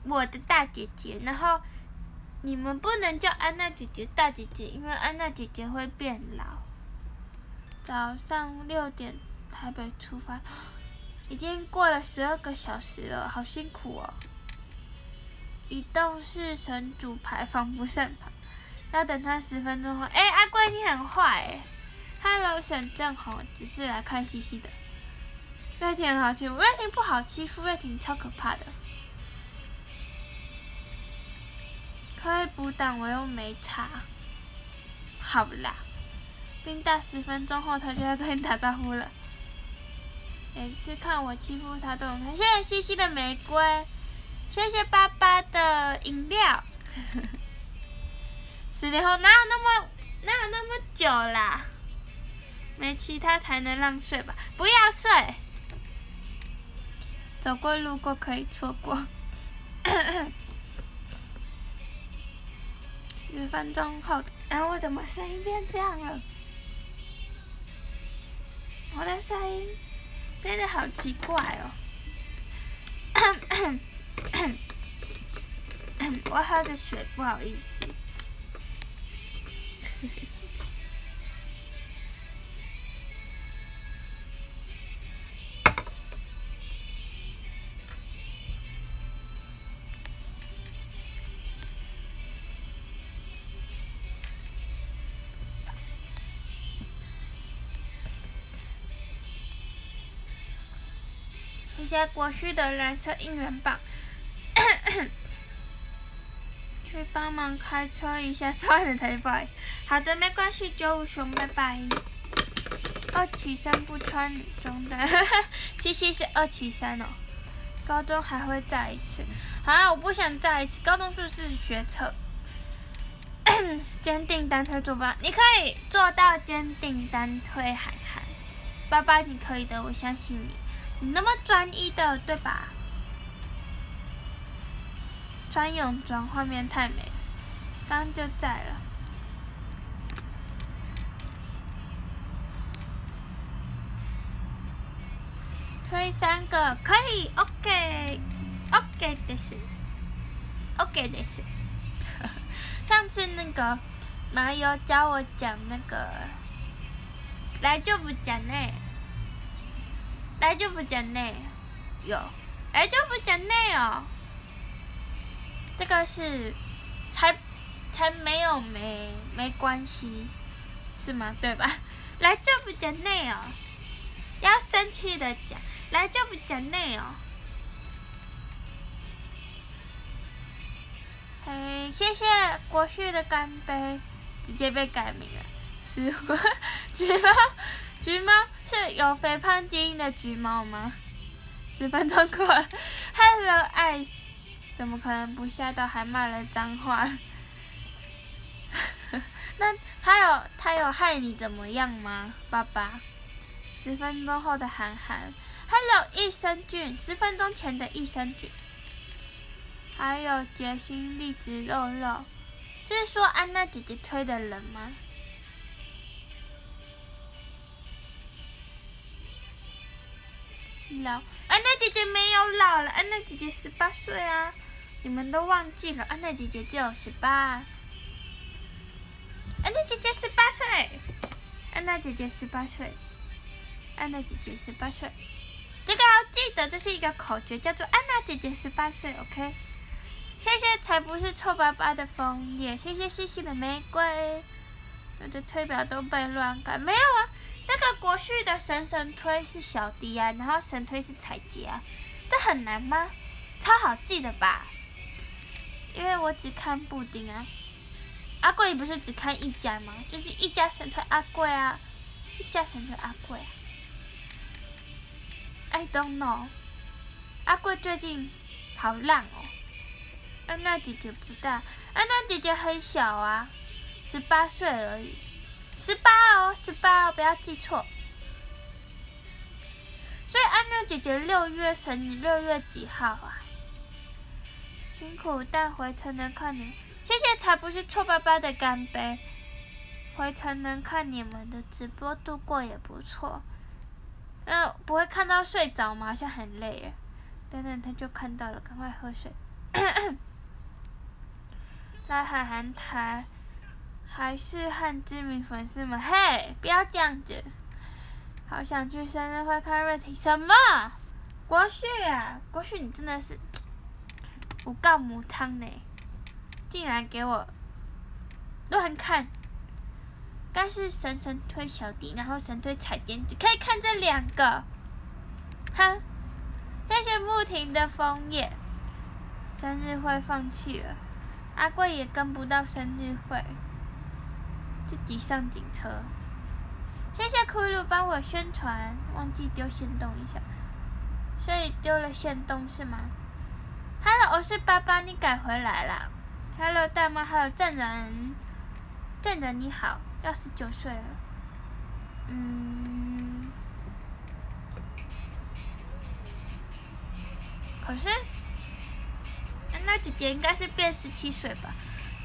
我的大姐姐。然后你们不能叫安娜姐姐大姐姐，因为安娜姐姐会变老。早上六点台北出发，已经过了十二个小时了，好辛苦哦。移动式神主牌防不胜防，要等他十分钟后。哎，阿贵你很坏哎！Hello，沈正红，只是来看西西的。瑞婷好欺负，瑞婷不好欺负，瑞婷超可怕的。可以补档，我又没查。好啦。冰大十分钟后，他就要跟你打招呼了。每次看我欺负他，都很开心。谢谢西西的玫瑰，谢谢爸爸的饮料。十年后哪有那么哪有那么久啦？没其他才能让睡吧？不要睡。走过路过可以错过。十分钟后，哎我怎么声音变这样了？我的声音变得好奇怪哦！我喝个水，不好意思。些国旭的蓝色应援棒，去帮忙开车一下，稍等才不好意思。好的，没关系，九五熊，拜拜。二七三不穿女装的，七七是二七三哦。高中还会再一次，啊，我不想再一次。高中是不是学测？坚定单推做吧，你可以做到坚定单推，涵涵，爸爸你可以的，我相信你。你那么专一的，对吧？穿泳装画面太美，刚就在了。推三个可以，OK，OK 的是，OK 的是。上次那个麻油教我讲那个，来就不讲嘞。来就不讲内，有，来就不讲内哦。这个是，才，才没有没没关系，是吗？对吧？来就不讲内哦，要生气的讲，来就不讲内哦。嘿，谢谢国旭的干杯，直接被改名了，是橘猫，橘猫。是有肥胖基因的橘猫吗？十分钟过了，Hello Ice，怎么可能不吓到还骂了脏话？那他有他有害你怎么样吗，爸爸？十分钟后的韩寒，Hello 益生菌，十分钟前的益生菌，还有杰心荔枝肉肉，是说安娜姐姐推的人吗？老安娜姐姐没有老了，安娜姐姐十八岁啊，你们都忘记了，安娜姐姐只有十八。安娜姐姐十八岁，安娜姐姐十八岁，安娜姐姐十八岁。这个要记得，这是一个口诀，叫做“安娜姐姐十八岁”。OK，谢谢，才不是臭巴巴的枫叶，谢谢细细的玫瑰。我的推表都被乱改，没有啊。那个国序的神神推是小迪啊，然后神推是彩杰啊，这很难吗？超好记的吧？因为我只看布丁啊。阿贵不是只看一家吗？就是一家神推阿贵啊，一家神推阿贵啊。I don't know，阿贵最近好烂哦。安娜姐姐不大，安娜姐姐很小啊，十八岁而已，十八哦，十八哦，不要记错。所以安娜姐姐六月生日，六月几号啊？辛苦，但回程能看你们，谢谢才不是臭巴巴的干杯。回程能看你们的直播度过也不错。呃，不会看到睡着吗？好像很累耶。等等，他就看到了，赶快喝水。来海涵台，还是和知名粉丝们，嘿，不要这样子。好想去生日会看瑞婷，什么？国旭啊，国旭，你真的是五告母汤呢，竟然给我乱看。该是神神推小迪，然后神推彩电只，可以看这两个。哼，谢谢不停的枫叶。生日会放弃了，阿贵也跟不到生日会，自己上警车。谢谢骷髅帮我宣传，忘记丢线洞一下，所以丢了线洞是吗？Hello，我是爸爸，你改回来了。Hello，大妈，Hello，证人，证人你好。要十九岁了，嗯，可是，那姐姐应该是变十七岁吧？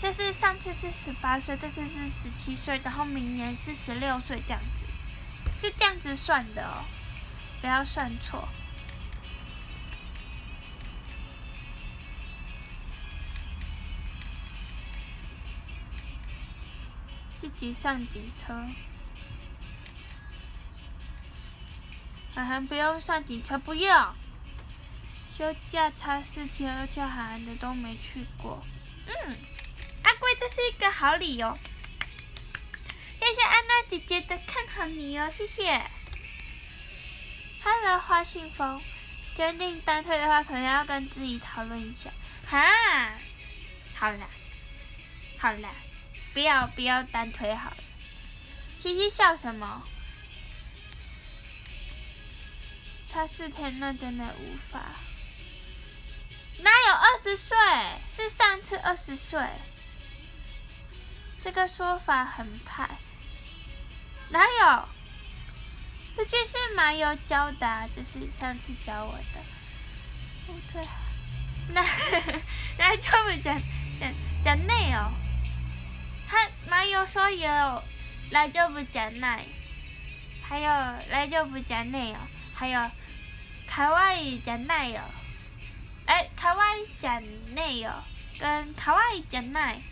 就是上次是十八岁，这次是十七岁，然后明年是十六岁这样子，是这样子算的哦，不要算错。自己上警车，涵涵不用上警车，不用。休假差四天，而且涵涵的都没去过。嗯，这是一个好理由。谢谢安娜姐姐的看好你哦，谢谢。Hello，花信封，坚定单推的话，可能要跟自己讨论一下。哈，好啦，好啦。不要不要单推好了，嘻嘻笑什么？差四天那真的无法。哪有二十岁？是上次二十岁。这个说法很派。哪有？这句是马友教的，就是上次教我的。不对，那 那就不讲讲讲内容。他马油说有来就不讲内，还有来就不讲内哦，还有卡哇伊讲内哦，哎，卡哇伊讲内哦，跟卡哇伊讲内，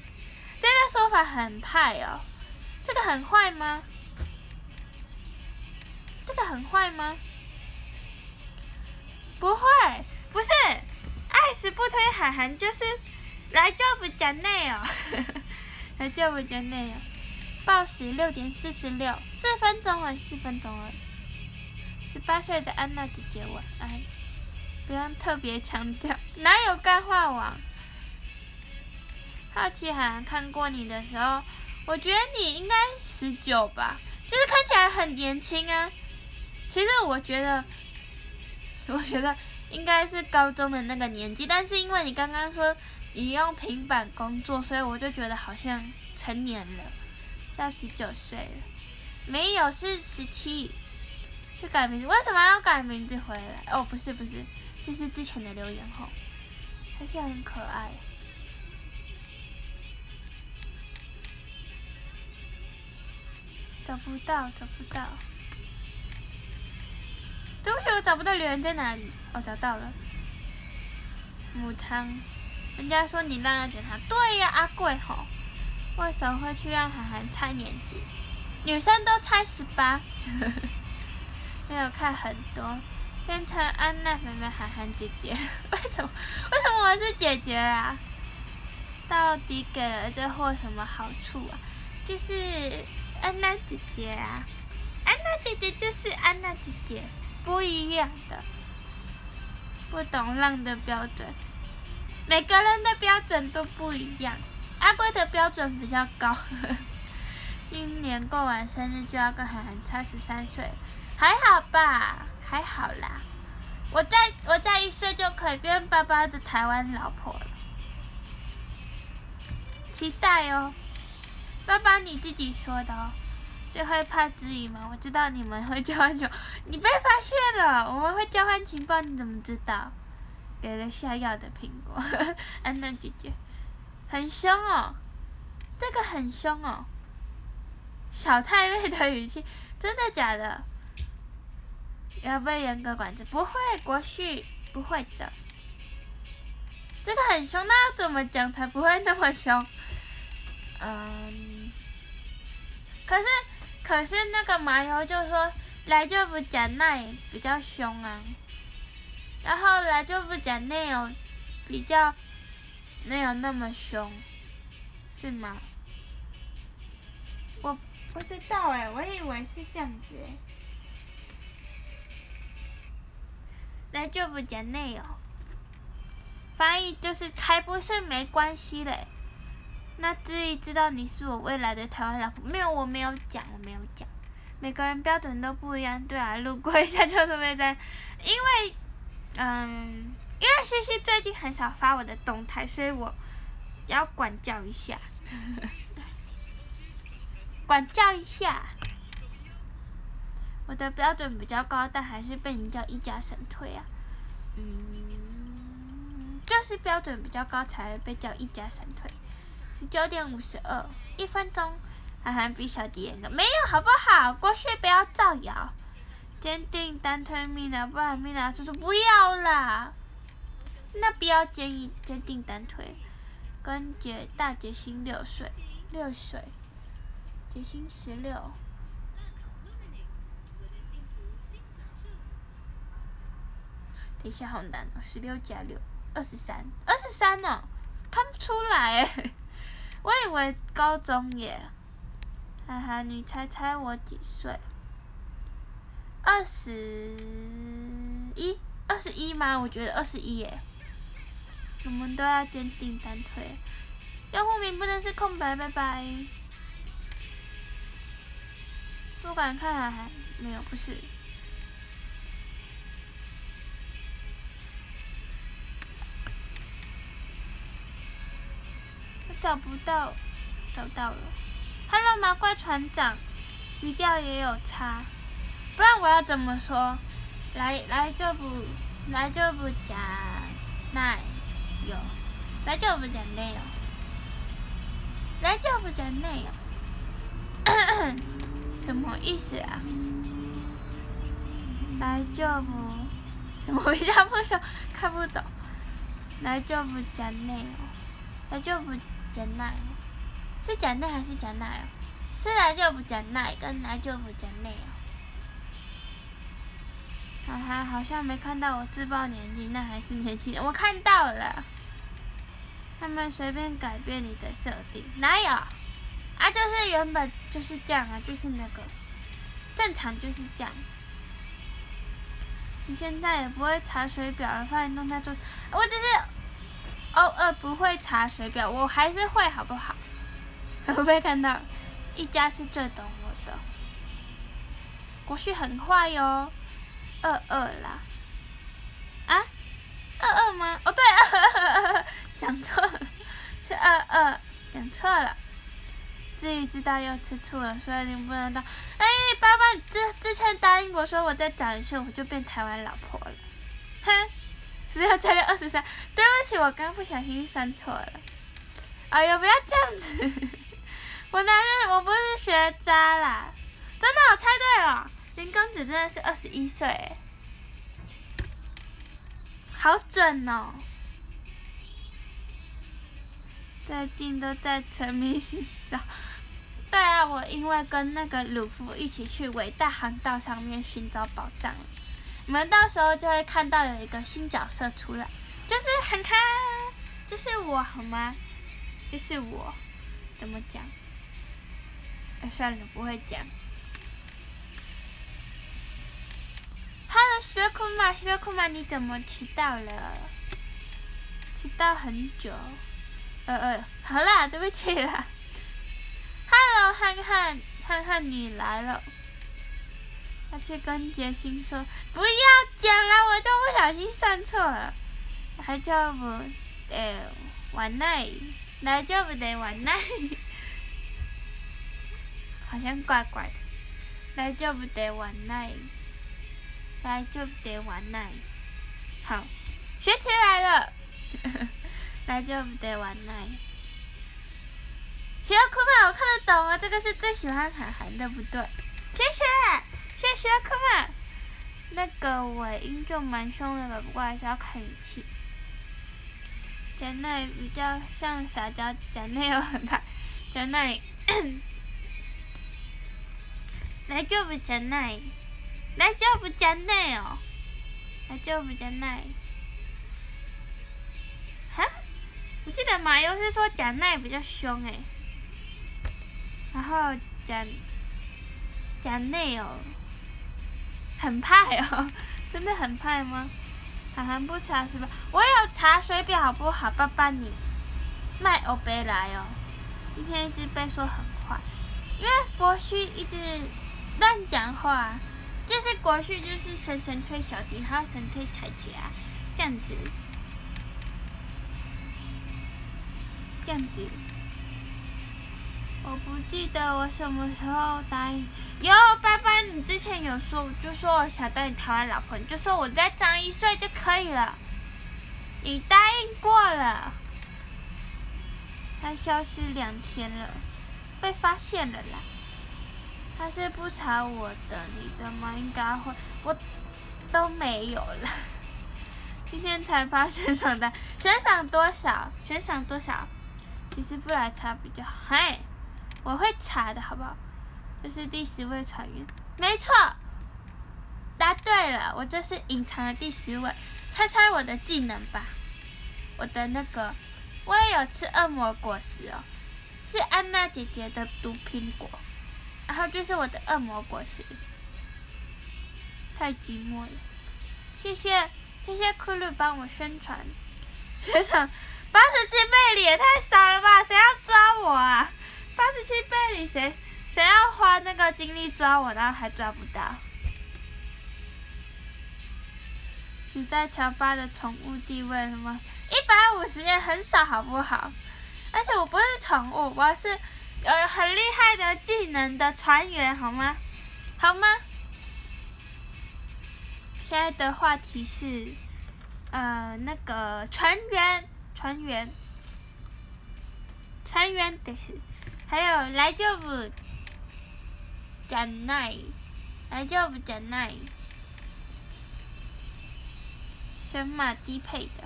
这个说法很派哦，这个很坏吗？这个很坏吗？不会，不是，爱死不推海涵就是来就不讲内哦。还叫不讲内容，报时六点四十六，四分钟了，四分钟了。十八岁的安娜姐姐晚安，不用特别强调，哪有干话王？好奇好像看过你的时候，我觉得你应该十九吧，就是看起来很年轻啊。其实我觉得，我觉得应该是高中的那个年纪，但是因为你刚刚说。你用平板工作，所以我就觉得好像成年了，要十九岁了，没有是十七，去改名字，为什么要改名字回来？哦，不是不是，这是之前的留言吼，还是很可爱，找不到找不到，对不起，我找不到留言在哪里，哦，找到了，母汤。人家说你让他检查，对呀，阿贵吼，为什么会去让涵涵猜年纪？女生都猜十八，没有看很多，变成安娜妹妹、涵涵姐姐，为什么？为什么我是姐姐啊？到底给了这货什么好处啊？就是安娜姐姐啊，安娜姐姐就是安娜姐姐，不一样的，不懂浪的标准，每个人的标准都不一样，阿贵的标准比较高。今年过完生日就要跟涵涵差十三岁，还好吧？还好啦，我再我再一岁就可以变爸爸的台湾老婆了，期待哦！爸爸你自己说的哦，是会怕自己吗？我知道你们会交换情报，你被发现了，我们会交换情报，你怎么知道？给了下药的苹果，安娜姐姐，很凶哦，这个很凶哦。小太妹的语气，真的假的？要被严格管制？不会，国旭不会的。这个很凶，那要怎么讲才不会那么凶？嗯。可是，可是那个麻油就说来就不讲那比较凶啊，然后来就不讲那有比较没有那么凶，是吗？我。不知道哎，我以为是这样子。来就不讲内容，翻译就是才不是没关系嘞。那至于知道你是我未来的台湾老婆，没有，我没有讲，我没有讲。每个人标准都不一样，对啊，路过一下就是会在，因为，嗯，因为西西最近很少发我的动态，所以我要管教一下。管教一下，我的标准比较高，但还是被你叫一家神推啊。嗯，就是标准比较高才会被叫一家神推。十九点五十二，一分钟，还还比小迪严格，没有好不好？过去不要造谣，坚定单推米娜，不然米娜就说不要啦。那不要建议坚定单推，跟姐大姐心六岁，六岁。决心十六，等一下好难哦，十六加六，二十三，二十三呢，看不出来，我以为高中耶，哈哈，你猜猜我几岁？二十一，二十一吗？我觉得二十一耶，我们都要坚定单推，用户名不能是空白，拜拜。不管看还还没有，不是。找不到，找到了。Hello，麻怪船长，语调也有差，不然我要怎么说？来来就不来就不讲那有，来就不讲那有，来就不讲那有。什么意思啊？来就不，什么 比较不熟，看不懂。来就不讲内容，来就不讲内容，是讲内还是讲内容？是来就不讲内，跟来就不讲内容。哈哈，好像没看到我自报年纪，那还是年轻人。我看到了，他们随便改变你的设定，哪有？啊，就是原本就是这样啊，就是那个正常就是这样。你现在也不会查水表了，发现动态做，我只是偶尔不会查水表，我还是会，好不好？可不可以看到？一家是最懂我的，国旭很坏哟，二二啦，啊，二二吗？哦对，二二，讲错了，是二二，讲错了。自己知道又吃醋了，所以你不能当。哎，爸爸之之前答应我说，我再长一岁我就变台湾老婆了。哼，十六加六二十三，对不起，我刚不小心算错了。哎呀，不要这样子，我哪是我不是学渣啦，真的我猜对了，林公子真的是二十一岁，好准哦。最近都在沉迷寻找。对啊，我因为跟那个鲁夫一起去伟大航道上面寻找宝藏你们到时候就会看到有一个新角色出来，就是很看，就是我好吗？就是我，怎么讲？哎，算了，不会讲。Hello，石库玛，石库玛，你怎么迟到了？迟到很久。呃呃，好啦，对不起啦。Hello，汉汉，汉汉，你来了。他去跟杰星说：“不要讲了，我就不小心算错了。”还叫不得玩奈，来就不得玩奈，好像怪怪的。来就不得玩奈，来就不得玩奈。好，学起来了。来就不得玩奈。小酷曼，我看得懂啊，这个是最喜欢韩寒的，不对？谢谢。谢谢科曼，那个尾音就蛮凶的吧，不过还是要看语气。讲那里比较像撒娇，讲那又很怕，讲那里，来就不讲那，来就不讲那哦，来就不讲那。哈？我记得马优是说讲那比较凶诶，然后讲讲那哦。很怕哦，真的很怕吗？涵涵不查是吧？我有查水表好不好？爸爸你卖欧贝来哦。今天一直被说很坏，因为国旭一直乱讲话，就是国旭就是神神推小迪，还有神推彩啊，这样子，这样子。我不记得我什么时候答应。哟爸爸，你之前有说，就说我想当你台湾老婆，你就说我再长一岁就可以了。你答应过了。他消失两天了，被发现了啦。他是不查我的，你的吗？应该会，我都没有了。今天才发悬赏单，悬赏多少？悬赏多少？其实不来查比较好。嘿我会查的好不好？这是第十位船员，没错，答对了，我就是隐藏的第十位。猜猜我的技能吧，我的那个，我也有吃恶魔果实哦，是安娜姐姐的毒苹果，然后就是我的恶魔果实。太寂寞了，谢谢谢谢酷鲁帮我宣传。学长，八十七倍里也太少了吧？谁要抓我啊？八十七倍里谁谁要花那个精力抓我，然后还抓不到？取代乔巴的宠物地位了吗？一百五十也很少，好不好？而且我不是宠物，我是有很厉害的技能的船员，好吗？好吗？现在的话题是，呃，那个船员，船员，船员得是。还有来就不讲奈，来就不讲奈，神马低配的，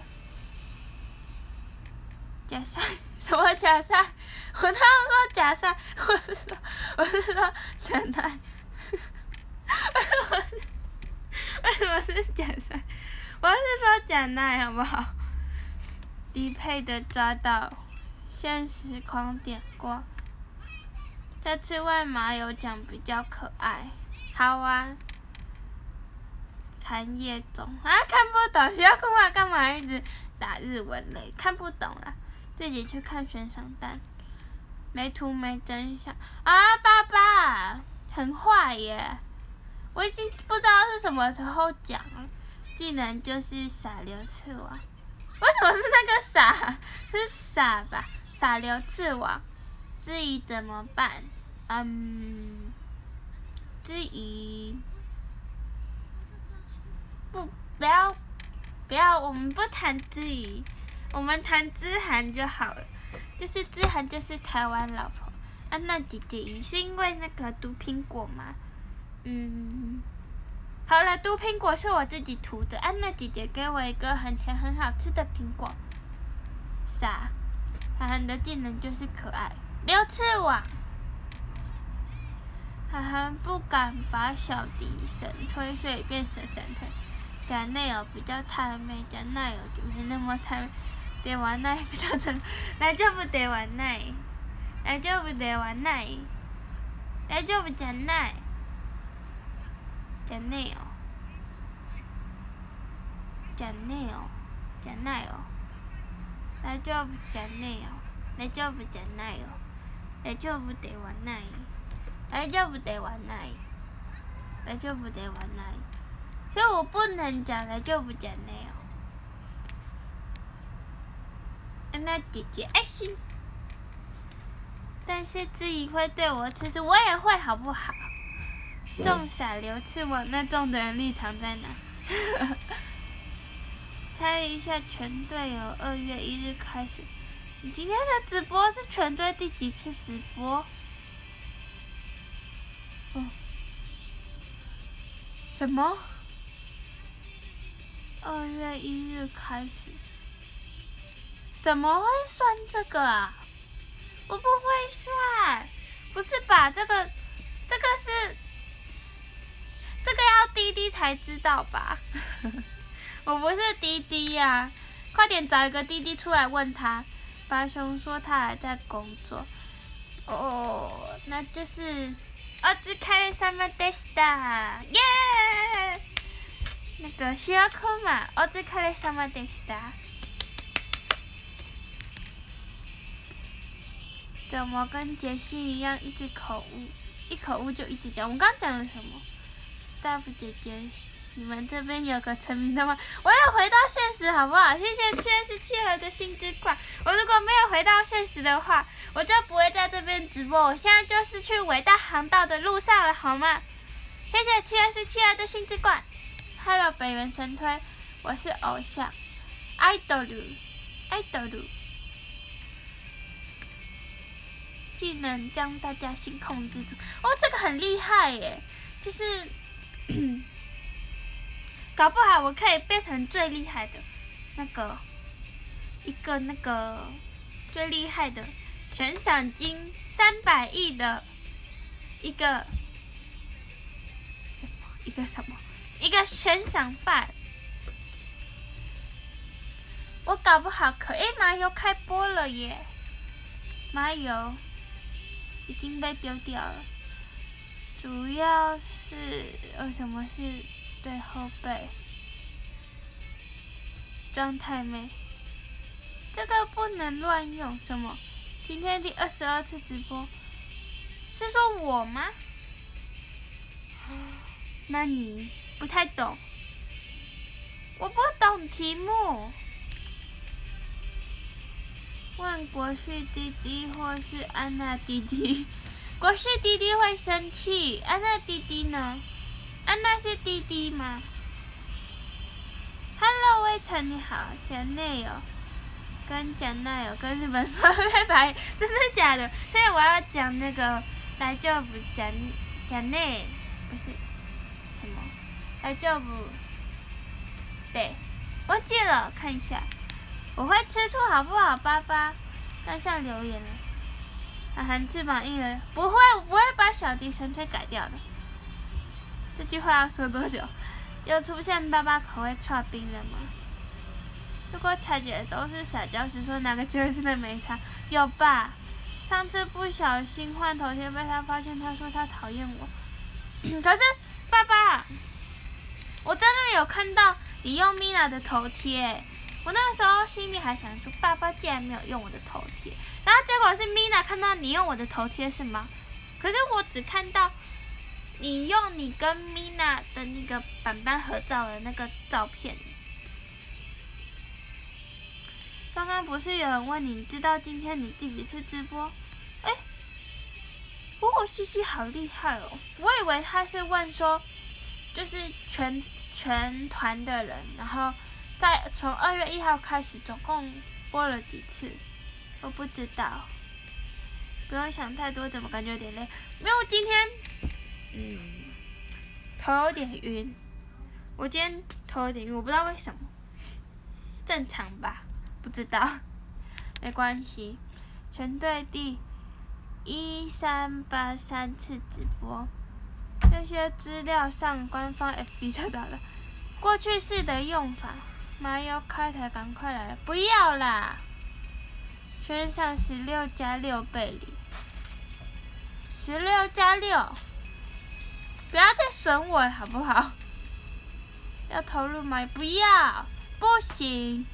假山 什么假山？我他们说假山，我是说我是说讲奈，为什么是为什么是假山？我是说讲奈好不好？低配的抓到，现实狂点光。这次外马有奖比较可爱，好啊！残叶种啊，看不懂，需要干嘛？干嘛一直打日文嘞？看不懂了，自己去看悬赏单，没图没真相啊！爸爸很坏耶，我已经不知道是什么时候讲了，技能就是傻流刺王，为什么是那个傻？是傻吧？傻流刺王，至于怎么办？嗯，至于不不要不要，我们不谈至于，我们谈知涵就好了。就是知涵就是台湾老婆，安娜姐姐也是因为那个毒苹果嘛。嗯，好了，毒苹果是我自己涂的，安娜姐姐给我一个很甜很好吃的苹果。啥？涵涵的技能就是可爱，溜刺网。涵涵不敢把小迪神推，所以变成神推。讲内容比较太美，讲内容就没那么太美。得玩奈比较真，来就不得玩奈，来就不得玩奈，来就不讲奈，讲内容，讲内容，讲内容，来就不讲内容，来就不讲内容，来就不得玩奈，来就不得玩奈，来就不得玩奈，所以我不能讲来就不讲内容。安娜姐姐爱心，但是志怡会对我，其实我也会，好不好？种傻流刺网，那种的人立场在哪？猜一下，全队有二月一日开始。今天的直播是全队第几次直播？哦，什么？二月一日开始。怎么会算这个啊？我不会算，不是吧？这个，这个是，这个要滴滴才知道吧？我不是滴滴呀，快点找一个滴滴出来问他。八兄说他还在工作。哦，那就是我只开了三万德斯达，耶！那个需要扣嘛？我只开了三万德斯达。怎么跟杰西一样一直口误，一口误就一直讲？我刚讲了什么？Staff 姐姐，你们这边有个成名的吗？我要回到现实好不好？谢谢七十七盒的星之冠。我如果没有回到现实的话，我就不会在这边直播。我现在就是去伟大航道的路上了，好吗？谢谢七十七盒的星之冠。Hello，北原神推，我是偶像，idol，idol。技能将大家心控制住，哦，这个很厉害耶！就是，搞不好我可以变成最厉害的那个，一个那个最厉害的悬赏金三百亿的一个什么一个什么一个悬赏犯，我搞不好可以麻油开播了耶！麻油。已经被丢掉了，主要是呃什么是对后背状态没？这个不能乱用。什么？今天第二十二次直播，是说我吗？那你不太懂，我不懂题目。问国旭弟弟或是安娜弟弟，国旭弟弟会生气，安娜弟弟呢？啊，那是弟弟吗？Hello，魏晨你好，讲内有，跟讲那有跟日本说拜拜，真的假的？所以我要讲那个来就不讲讲内，不是什么来就不，对，忘记了，看一下。我会吃醋好不好，爸爸？刚上留言了，涵涵翅膀硬了，不会，我不会把小迪神推改掉的。这句话要说多久？又出现爸爸口味串冰了吗？如果彩姐都是撒娇时说哪个机会真的没差？有吧？上次不小心换头贴被他发现，他说他讨厌我。可是爸爸，我真的有看到你用米娜的头贴。我那个时候心里还想说，爸爸竟然没有用我的头贴，然后结果是 Mina 看到你用我的头贴是吗？可是我只看到你用你跟 Mina 的那个板板合照的那个照片。刚刚不是有人问你，知道今天你第几次直播？哎，哦，西西好厉害哦！我以为他是问说，就是全全团的人，然后。在从二月一号开始，总共播了几次，我不知道。不用想太多，怎么感觉有点累？没有，今天，嗯，头有点晕。我今天头有点晕，我不知道为什么。正常吧？不知道。没关系，全队第一三八三次直播，这些资料上官方 FB 就找了。过去式的用法，麻油开台，赶快来！不要啦！悬赏十六加六倍里，十六加六，不要再损我了好不好？要投入吗？不要，不行。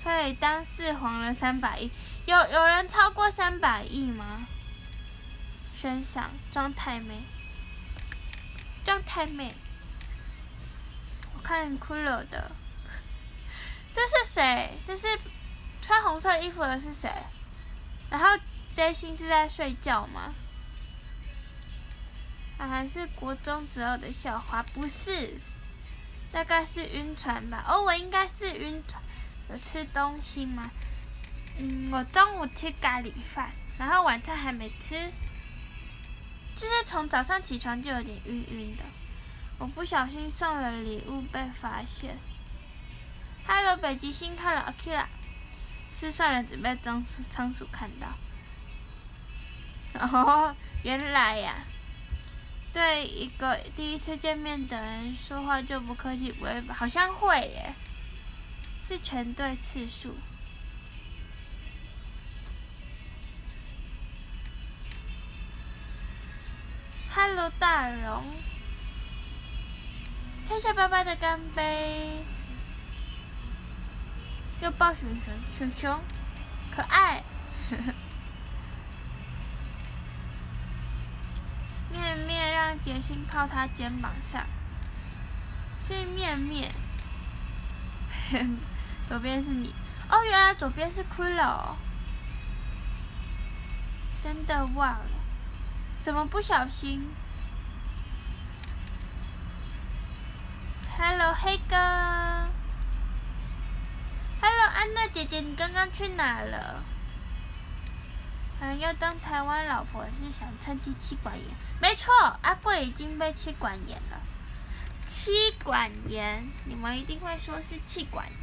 可以当四皇了三百亿，有有人超过三百亿吗？悬赏张太妹，张太妹，我看骷髅的，这是谁？这是穿红色衣服的是谁？然后 J 星是在睡觉吗？还是国中时候的校花？不是，大概是晕船吧。哦，我应该是晕船。有吃东西吗？嗯，我中午吃咖喱饭，然后晚餐还没吃，就是从早上起床就有点晕晕的。我不小心送了礼物被发现。Hello，北极星看了 Akira，失算了只被仓鼠仓鼠看到。哦，原来呀，对一个第一次见面的人说话就不客气，不会吧？好像会耶。是全队次数。Hello，大荣，谢谢爸爸的干杯。又抱熊熊，熊熊，可爱。面面让杰心靠他肩膀上，是面面。左边是你哦，原来左边是骷髅，真的忘了，怎么不小心？Hello，黑哥，Hello，安娜姐姐，你刚刚去哪了？要当台湾老婆是想趁机妻管严？没错，阿贵已经被妻管严了。妻管严，你们一定会说是气管炎。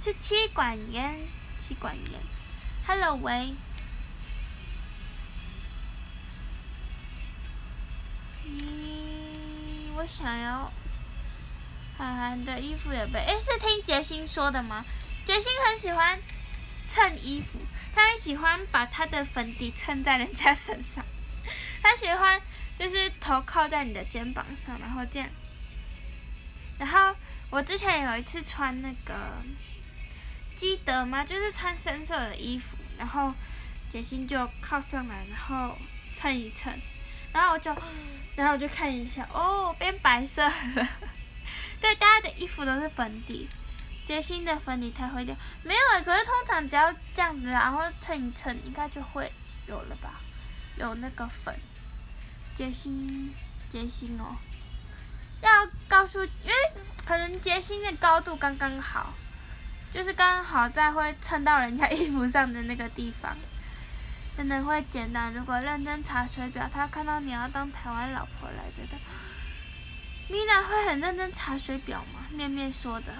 是气管炎，气管炎。Hello，喂。你，我想要韩寒的衣服也被，哎，是听杰星说的吗？杰星很喜欢蹭衣服，他很喜欢把他的粉底蹭在人家身上，他喜欢就是头靠在你的肩膀上，然后这样。然后我之前有一次穿那个。基德嘛？就是穿深色的衣服，然后杰心就靠上来，然后蹭一蹭，然后我就，然后我就看一下，哦，变白色了。对，大家的衣服都是粉底，杰心的粉底太会掉，没有啊。可是通常只要这样子，然后蹭一蹭，应该就会有了吧？有那个粉。杰心，杰心哦，要告诉，因为可能杰心的高度刚刚好。就是刚好在会蹭到人家衣服上的那个地方，真的会简单。如果认真查水表，他看到你要当台湾老婆来着的，米娜会很认真查水表吗？面面说的，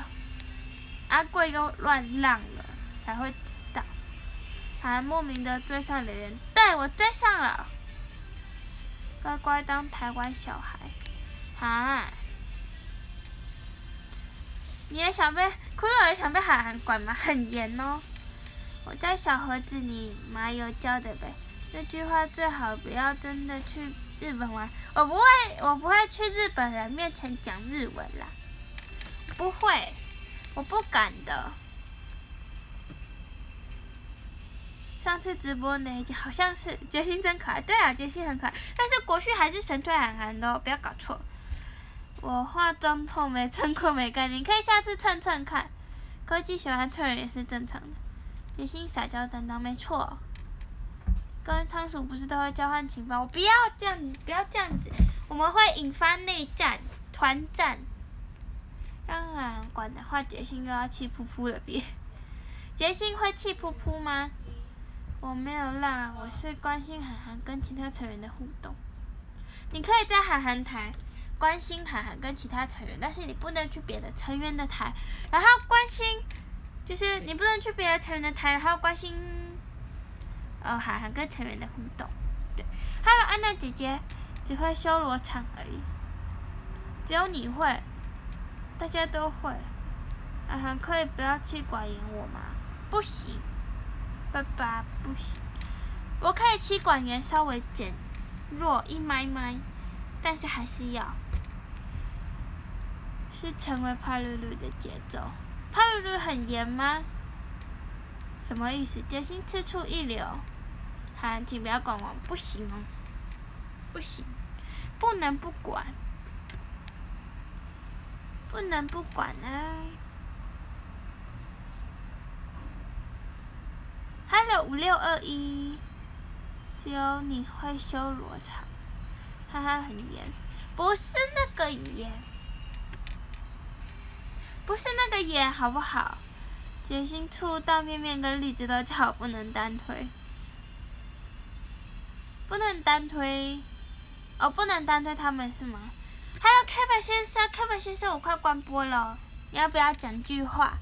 阿贵又乱浪了，才会知道，还莫名的追上别人，对我追上了，乖乖当台湾小孩，哈。你也想被骷髅也想被海涵管吗？很严哦。我在小盒子里麻油教的呗。这句话最好不要真的去日本玩。我不会，我不会去日本人面前讲日文啦。不会，我不敢的。上次直播那集好像是杰西真可爱。对啊，杰西很可爱，但是国旭还是神推韩寒的哦，不要搞错。我化妆后没蹭过没干，你可以下次蹭蹭看。科技喜欢蹭人也是正常的。杰西撒娇担当，没错。跟仓鼠不是都会交换情报？我不要这样，不要这样子，我们会引发内战、团战。让俺管的话，杰心又要气噗噗了，别。杰心会气噗噗吗？我没有啦，我是关心涵涵跟其他成员的互动。你可以在涵涵台。关心涵涵跟其他成员，但是你不能去别的成员的台，然后关心就是你不能去别的成员的台，然后关心，呃，涵涵跟成员的互动。对，Hello，安娜姐姐，只会修罗场而已，只有你会，大家都会。涵涵可以不要气管炎我吗？不行，爸爸不行。我可以气管炎稍微减弱一麦麦，但是还是要。是成为帕鲁鲁的节奏。帕鲁鲁很严吗？什么意思？决心吃醋一流。好，请不要管我，不行哦，不行，不能不管，不能不管啊。Hello，五六二一，只有你会修罗场，哈哈，很严，不是那个严。不是那个严好不好？决心醋大面面跟栗子都叫不能单推，不能单推，哦，不能单推他们是吗？Hello，开本先生，开本先生，我快关播了，你要不要讲句话？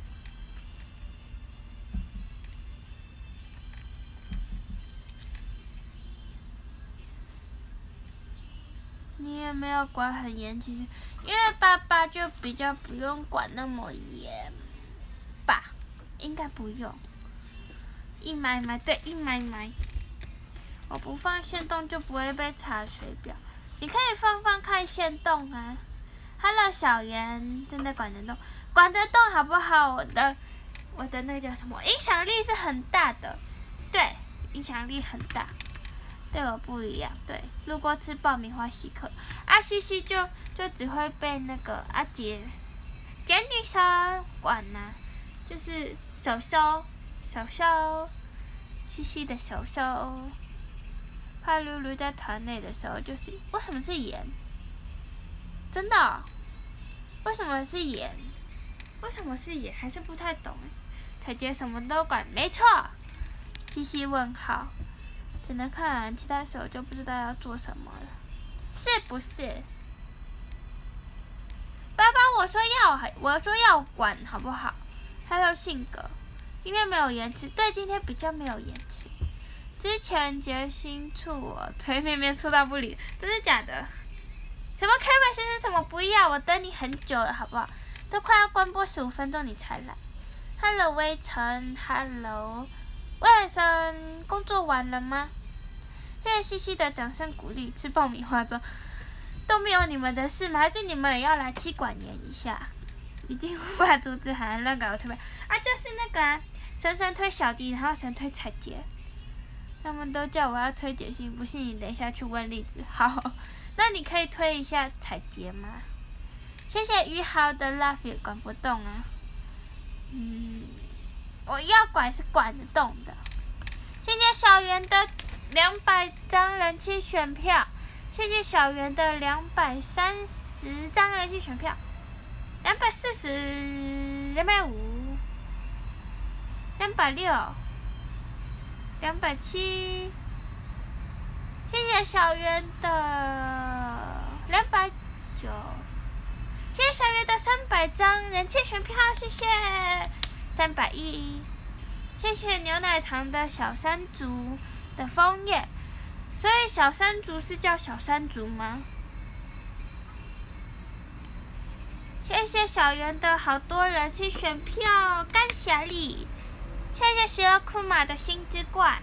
你也没有管很严，其实，因为爸爸就比较不用管那么严吧，应该不用。一买买对一买买，我不放线动就不会被查水表，你可以放放看线动啊。Hello，小圆，真的管得动，管得动好不好？我的我的那个叫什么？影响力是很大的，对，影响力很大。对我不一样，对，路过吃爆米花稀客，阿西西就就只会被那个阿杰，杰女生管呢，就是手手手手，西西的手手，帕鲁鲁在团内的时候就是为什么是盐？真的？为什么是盐？为什么是盐？还是不太懂。彩杰什么都管，没错。嘻嘻问号。只能看，其他时候就不知道要做什么了，是不是？爸爸，我说要，我说要管，好不好？他的性格，今天没有延迟，对，今天比较没有延迟。之前决心处我推面面触到不理，真的假的？什么开门先生，什么不要？我等你很久了，好不好？都快要关播十五分钟，你才来。Hello，微尘，Hello。外甥工作完了吗？谢谢西西的掌声鼓励。吃爆米花中都没有你们的事吗？还是你们也要来气管炎一下？已经无法阻止海乱搞推票啊！就是那个啊，神神推小弟，然后神推彩杰，他们都叫我要推解析，不信你等一下去问栗子。好，那你可以推一下彩杰吗？谢谢于豪的 love 也管不动啊。嗯。我要管是管得动的，谢谢小圆的两百张人气选票，谢谢小圆的两百三十张人气选票，两百四十，两百五，两百六，两百七，谢谢小圆的两百九，谢谢小圆的三百张人气选票，谢谢。三百一，谢谢牛奶糖的小山竹的枫叶，所以小山竹是叫小山竹吗？谢谢小圆的好多人气选票，感谢你！谢谢邪恶库玛的星之冠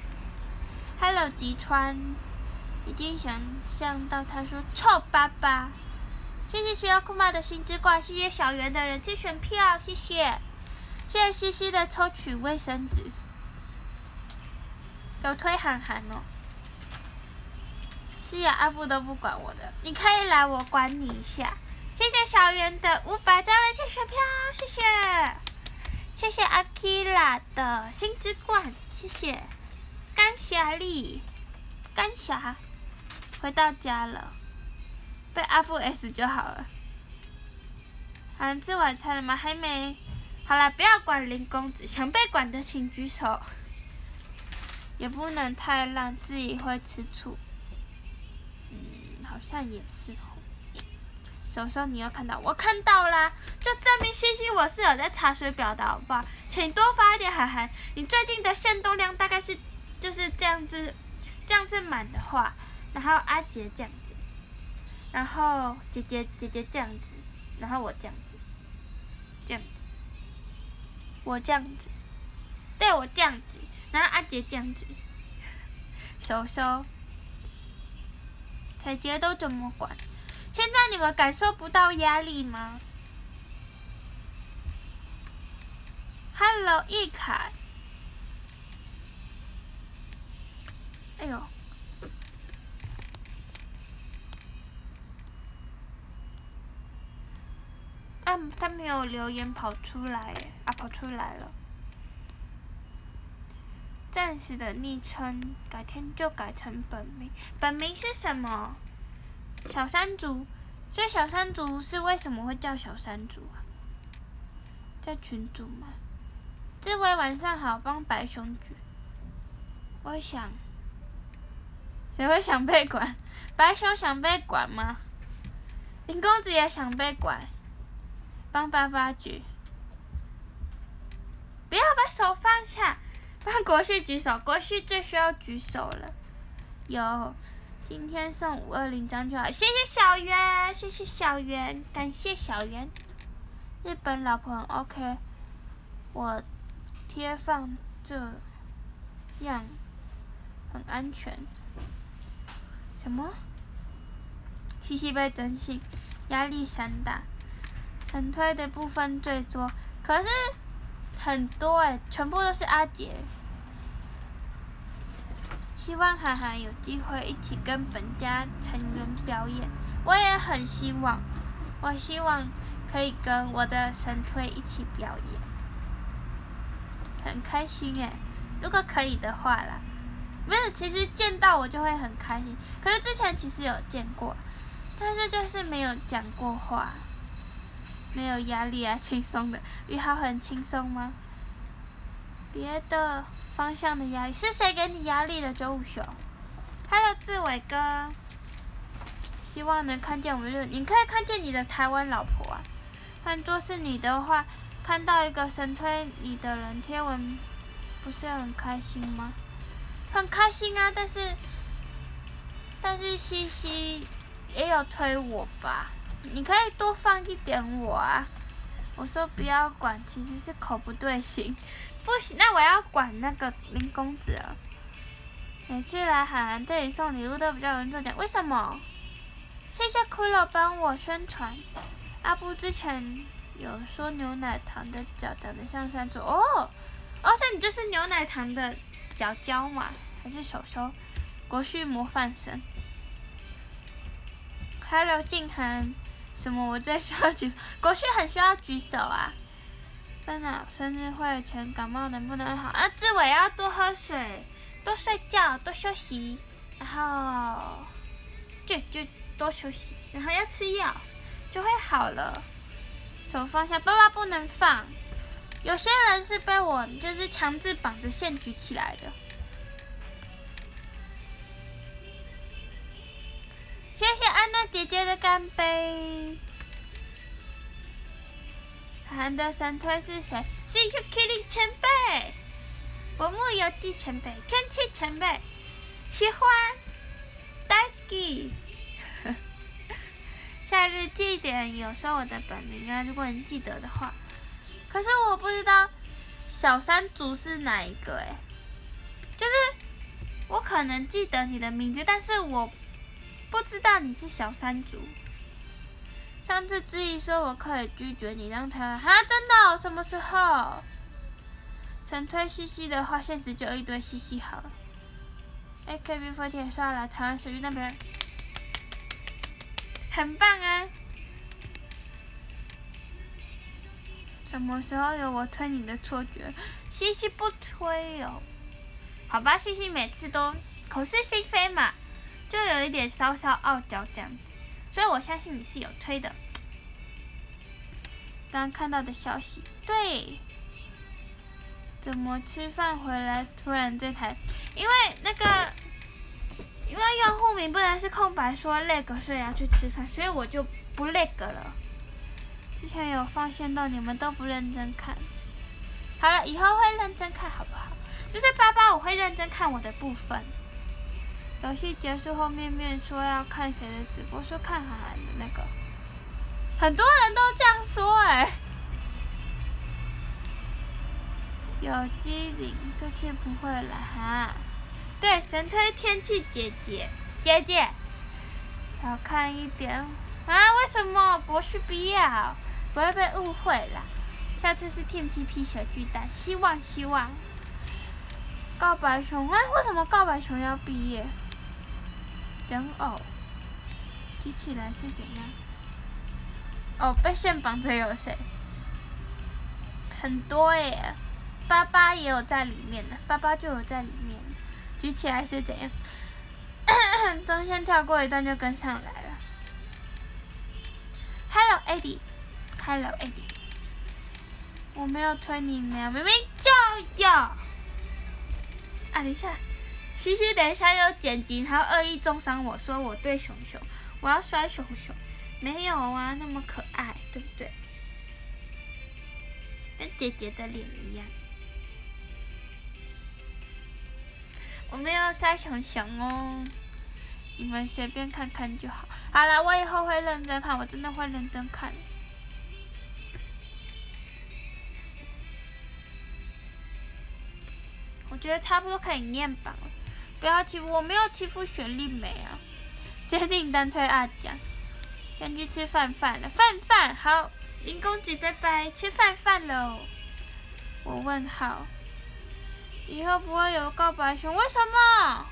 ，Hello 吉川，已经想象到他说臭爸爸。谢谢邪恶库玛的星之冠，谢谢小圆的人气选票，谢谢。谢谢西西的抽取卫生纸，有推涵涵哦。西雅阿布都不管我的，你可以来，我管你一下。谢谢小圆的五百张人气选票，谢谢。谢谢阿基拉的星之冠，谢谢。感谢你，感谢。回到家了，被阿布 S 就好了。嗯，吃晚餐了吗？还没。好了，不要管林公子，想被管的请举手。也不能太烂，自己会吃醋。嗯，好像也是手手，你又看到，我看到啦，就证明西西我是有在查水表的，好不好？请多发一点涵涵，你最近的限动量大概是就是这样子，这样子满的话，然后阿杰这样子，然后姐姐姐姐这样子，然后我这样子，这样子，我这样子，对我这样子，然后阿杰这样子，手手。姐姐都怎么管？现在你们感受不到压力吗？Hello，易凯。哎呦！啊，他没有留言跑出来，啊，跑出来了。暂时的昵称，改天就改成本名。本名是什么？小山竹。所以小山竹是为什么会叫小山竹啊？在群主吗？志伟晚上好，帮白熊举。我想，谁会想被管？白熊想被管吗？林公子也想被管。帮爸爸举。不要把手放下。帮国旭举手，国旭最需要举手了。有，今天送五二零张就好，谢谢小圆，谢谢小圆，感谢小圆。日本老婆很 OK，我贴放这样很安全。什么？西西被征信，压力山大，神推的部分最多，可是。很多哎，全部都是阿杰。希望涵涵有机会一起跟本家成员表演，我也很希望。我希望可以跟我的神推一起表演，很开心哎。如果可以的话啦，没有，其实见到我就会很开心。可是之前其实有见过，但是就是没有讲过话。没有压力啊，轻松的。宇豪很轻松吗？别的方向的压力是谁给你压力的？九五熊，Hello，志伟哥，希望能看见我们。你可以看见你的台湾老婆啊。换作是你的话，看到一个神推你的人贴文，不是很开心吗？很开心啊，但是，但是西西也有推我吧。你可以多放一点我啊！我说不要管，其实是口不对心，不行，那我要管那个林公子了。每次来海南这里送礼物都比较有人中奖，为什么？谢谢骷髅帮我宣传。阿布之前有说牛奶糖的脚长得像山竹哦，而且你就是牛奶糖的脚脚嘛，还是手手？国旭模范生。Hello，静涵。什么？我最需要举手，国旭很需要举手啊！真的，生日会前感冒能不能好？啊，志伟要多喝水，多睡觉，多休息，然后就就多休息，然后要吃药，就会好了。手放下，爸爸不能放。有些人是被我就是强制绑着线举起来的。谢谢安娜姐姐的干杯。韩的神推是谁？是 Ukili 前辈，我木有记前辈，天气前辈，喜欢，Daisy。夏日记点有时候我的本名啊，如果你记得的话。可是我不知道小山竹是哪一个哎，就是我可能记得你的名字，但是我。不知道你是小山竹。上次质疑说我可以拒绝你，让他哈真的？什么时候？成推西西的话，现实就一堆西西好了。AKB48 刷来台湾水域那边，很棒啊！什么时候有我推你的错觉？西西不推哦。好吧，西西每次都口是心非嘛。就有一点稍稍傲娇这样子，所以我相信你是有推的。刚看到的消息，对，怎么吃饭回来突然这台？因为那个，因为用户名不能是空白说那个，所以要去吃饭，所以我就不那个了。之前有发现到你们都不认真看，好了，以后会认真看好不好？就是爸爸，我会认真看我的部分。游戏结束后，面面说要看谁的直播，说看韩寒的那个，很多人都这样说哎。有机灵，这次不会了哈。对，神推天气姐姐，姐姐，少看一点啊？为什么国序不要？不会被误会啦。下次是 T M T P 小巨蛋，希望希望。告白熊，哎，为什么告白熊要毕业？人偶举起来是怎样？哦，被线绑着有谁？很多耶，爸爸也有在里面的，爸爸就有在里面。举起来是怎样？中间跳过一段就跟上来了。Hello Eddie，Hello Eddie，我没有推你喵，明明就有。啊，等一下，西西，等一下又剪辑，他恶意重伤我说我对熊熊，我要摔熊熊，没有啊，那么可爱，对不对？跟姐姐的脸一样。我没有摔熊熊哦，你们随便看看就好。好了，我以后会认真看，我真的会认真看。我觉得差不多可以念榜了，不要欺负我，没有欺负雪莉梅啊。坚定单推二奖，先去吃饭饭了，饭饭好，林公子拜拜，吃饭饭喽。我问号。以后不会有告白熊，为什么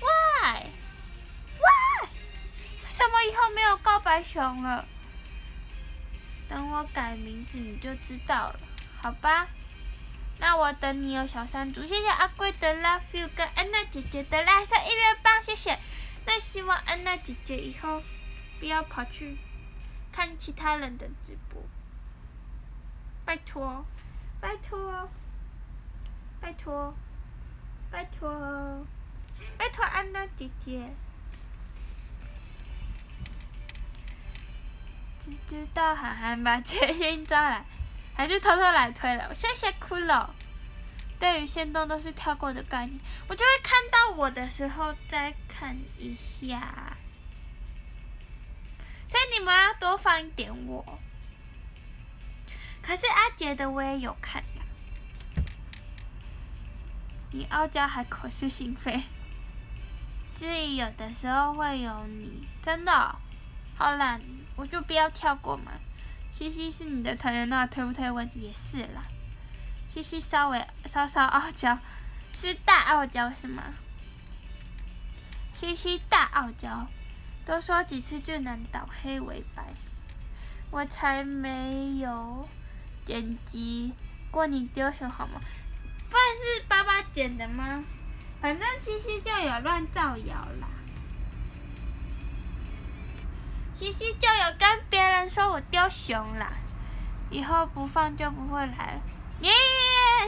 ？Why？Why？为什么以后没有告白熊了？等我改名字你就知道了，好吧？那我等你哦，小山猪。谢谢阿贵的 Love You 跟安娜姐姐的蓝色音乐棒，谢谢。那希望安娜姐姐以后不要跑去看其他人的直播，拜托，拜托。拜托，拜托，拜托安娜姐姐。知知道涵涵把杰心抓来，还是偷偷来推了？谢谢骷髅。对于线动都是跳过的概念，我就会看到我的时候再看一下。所以你们要多放一点我。可是阿杰的我也有看。你傲娇还口是心非，至于有的时候会有你，真的，好啦，我就不要跳过嘛。西西是你的团员，那推不推问也是啦。西西稍微稍稍傲娇，是大傲娇是吗？西西大傲娇，多说几次就能倒黑为白，我才没有剪辑过你丢熊好吗？不然是爸爸剪的吗？反正西西就有乱造谣啦。西西就有跟别人说我丢熊了，以后不放就不会来了。耶，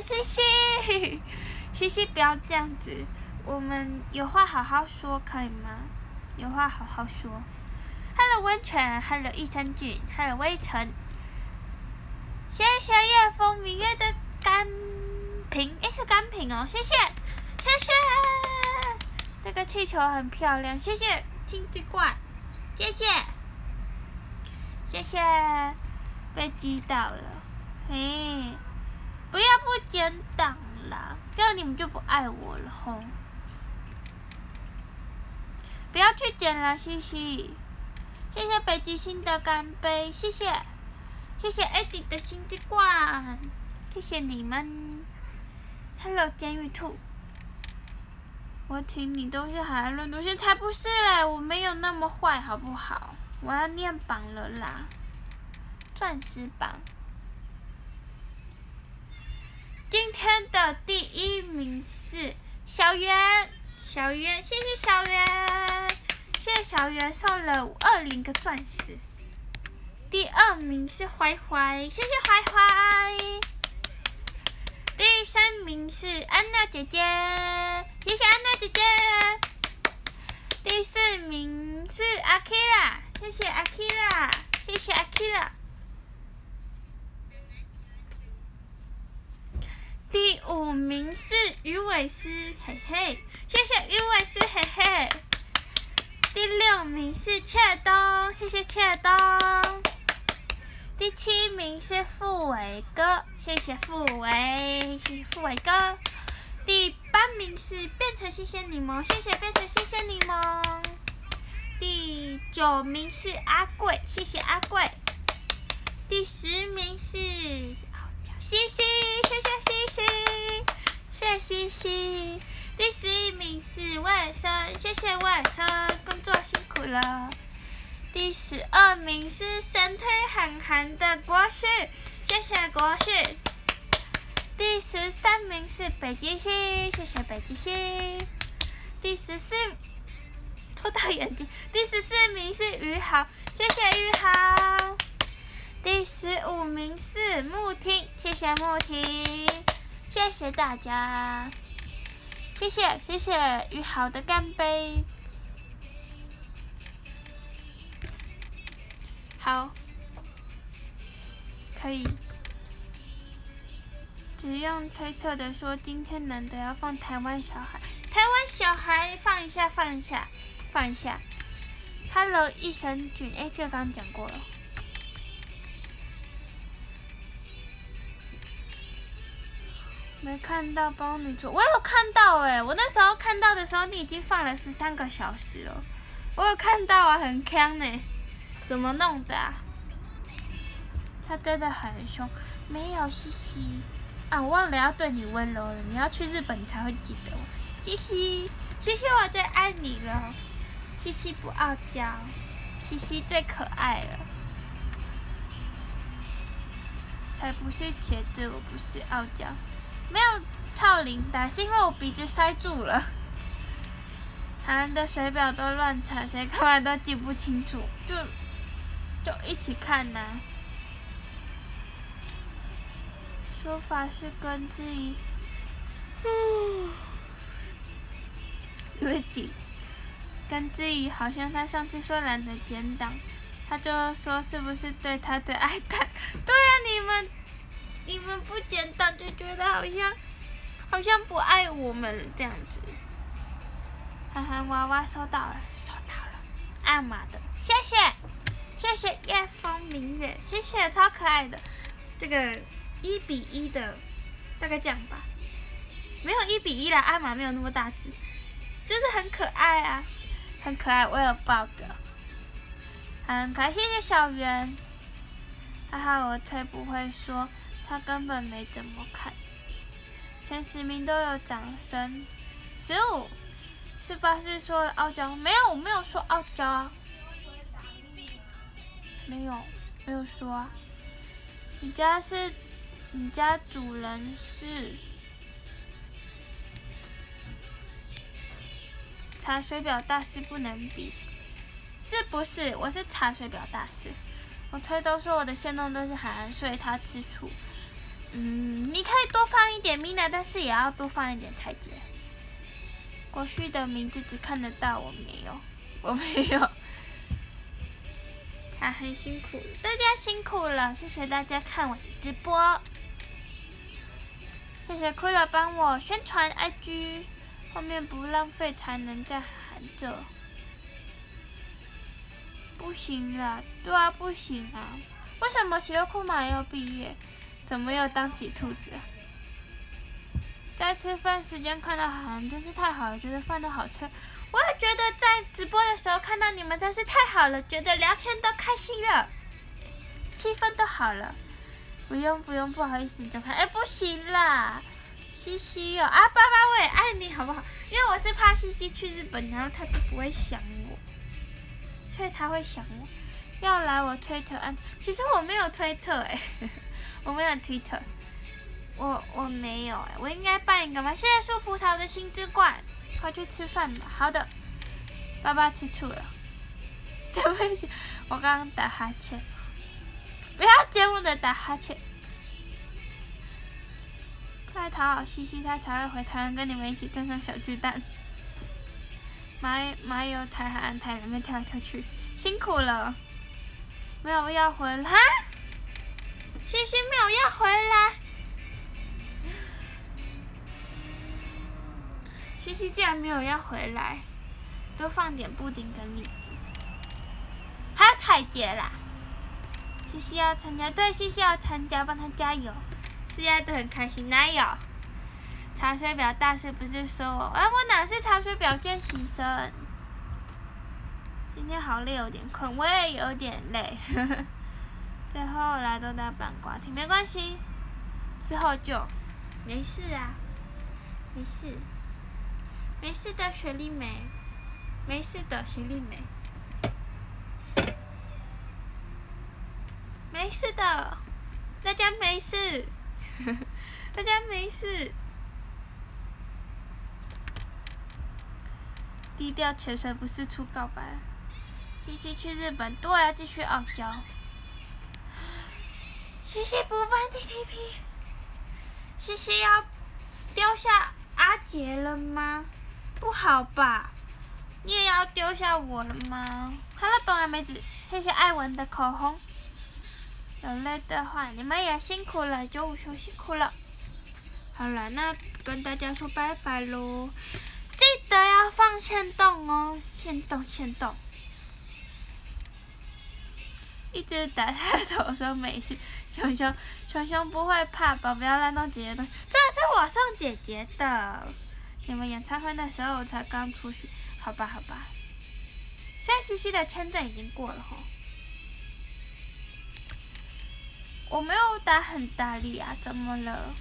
西西，西西不要这样子，我们有话好好说可以吗？有话好好说。Hello 温泉，Hello 益生菌，Hello 微尘。谢谢夜风明月的干。瓶，诶，是干瓶哦，谢谢，谢谢，这个气球很漂亮，谢谢金鸡怪，谢谢，谢谢，被击倒了，嘿，不要不剪档啦，这样你们就不爱我了吼，不要去剪了，嘻嘻，谢谢北极星的干杯，谢谢，谢谢 Eddie 的星之冠，谢谢你们。Hello，监狱兔。我听你都是海伦鲁迅，才不是嘞！我没有那么坏，好不好？我要念榜了啦，钻石榜。今天的第一名是小圆，小圆，谢谢小圆，谢谢小圆送了五二零个钻石。第二名是怀怀，谢谢怀怀。第三名是安娜姐姐，谢谢安娜姐姐。第四名是阿 K 啦，谢谢阿 K 啦，谢谢阿 K 啦。第五名是鱼尾狮，嘿嘿，谢谢鱼尾狮，嘿嘿。第六名是切东，谢谢切东。第七名是付伟哥，谢谢付伟，谢谢傅伟哥。第八名是变成谢谢柠檬，谢谢变成谢谢柠檬。第九名是阿贵，谢谢阿贵。第十名是西西，谢谢西西，谢谢西西。第十一名是外甥，谢谢外甥，工作辛苦了。第十二名是神推很寒的国旭，谢谢国旭。第十三名是北极星，谢谢北极星。第十四，戳到眼睛。第十四名是于豪，谢谢于豪。第十五名是木听，谢谢木听，谢谢大家，谢谢谢谢于豪的干杯。好，可以。只用推特的说，今天难得要放台湾小孩，台湾小孩放一下，放一下，放一下。Hello，益生菌，哎，这个刚刚讲过了。没看到帮你做，我有看到哎，我那时候看到的时候，你已经放了十三个小时了。我有看到啊，很坑呢，怎么弄的啊？他真的很凶，没有嘻嘻。啊，我忘了要对你温柔了。你要去日本才会记得我。西西，西西，我最爱你了。西西不傲娇，西西最可爱了。才不是茄子，我不是傲娇。没有超铃铛，是因为我鼻子塞住了。他的水表都乱查，谁看完都记不清楚，就就一起看呐。说法是跟之怡，对不起，跟之怡好像他上次说懒得剪档，他就说是不是对他的爱太？对啊，你们你们不剪档就觉得好像好像不爱我们这样子。哈哈，娃娃收到了，收到了，艾玛的，谢谢谢谢夜风明月，谢谢超可爱的这个。一比一的，大概这样吧，没有一比一啦，阿玛没有那么大只，就是很可爱啊，很可爱，我有抱的，很可爱，谢谢小圆，还好我推不会说，他根本没怎么看，前十名都有掌声，十五，是巴士说傲娇，没有，我没有说傲娇啊，没有，没有说啊，你家是。你家主人是茶水表大师，不能比，是不是？我是茶水表大师，我推都说我的线动都是海所以他吃醋。嗯，你可以多放一点米娜，但是也要多放一点彩姐。国旭的名字只看得到，我没有，我没有。他很辛苦，大家辛苦了，谢谢大家看我的直播。谢谢亏了帮我宣传 IG，后面不浪费才能再喊着。不行了，对啊，不行啊！为什么喜乐库马要毕业？怎么又当起兔子？在吃饭时间看到韩，真是太好了，觉得饭都好吃。我也觉得在直播的时候看到你们真是太好了，觉得聊天都开心了，气氛都好了。不用不用，不好意思，你就看，哎，不行啦，西西哦，啊，爸爸我也爱你，好不好？因为我是怕西西去日本，然后他都不会想我，所以他会想我，要来我推特啊，其实我没有推特哎，我没有推特，我我没有哎，我应该办一个吗？谢谢树葡萄的心之冠，快去吃饭吧。好的，爸爸吃醋了，对不起，我刚刚打哈欠。不要节目的打哈欠，快讨好西西，他才会回台湾跟你们一起登上小巨蛋。马马友台和安台里面跳来跳去，辛苦了。没有要回来，西西没有要回来。西西竟然没有要回来，多放点布丁跟荔枝，还有彩杰啦。西西要参加，对，西西要参加，帮他加油。是压的很开心，哪有？查水表大师不是说我，哎，我哪是查水表见习生？今天好累，有点困，我也有点累。最后来都打板瓜听，没关系，之后就没事啊，没事，没事的雪莉梅，没事的雪莉梅，没事的，大家没事。大家没事。低调潜水不是出告白。西西去日本，对啊，继续傲娇。西西不放 TTP。西西要丢下阿杰了吗？不好吧？你也要丢下我了吗？好了，本完梅子，谢谢艾文的口红。有累的话，你们也辛苦了，九五熊辛苦了。好了，那跟大家说拜拜喽！记得要放线动哦，线动线动。一直打他头说没事，熊熊熊熊不会怕吧？不要乱动姐姐东西，这是我送姐姐的。你们演唱会的时候我才刚出去，好吧好吧。虽然西西的签证已经过了吼。我没有打很大力啊，怎么了？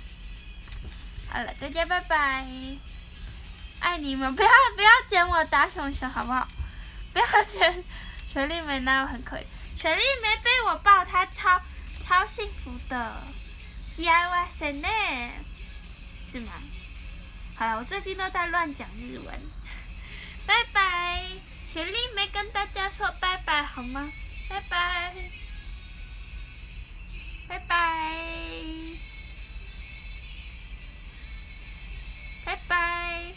好了，大家拜拜，爱你们，不要不要捡我打熊熊好不好？不要捡，雪莉梅那有很可怜，雪莉梅被我抱，她超超幸福的，喜爱哇塞呢，是吗？好了，我最近都在乱讲日文，拜拜，雪莉梅跟大家说拜拜好吗？拜拜。拜拜，拜拜，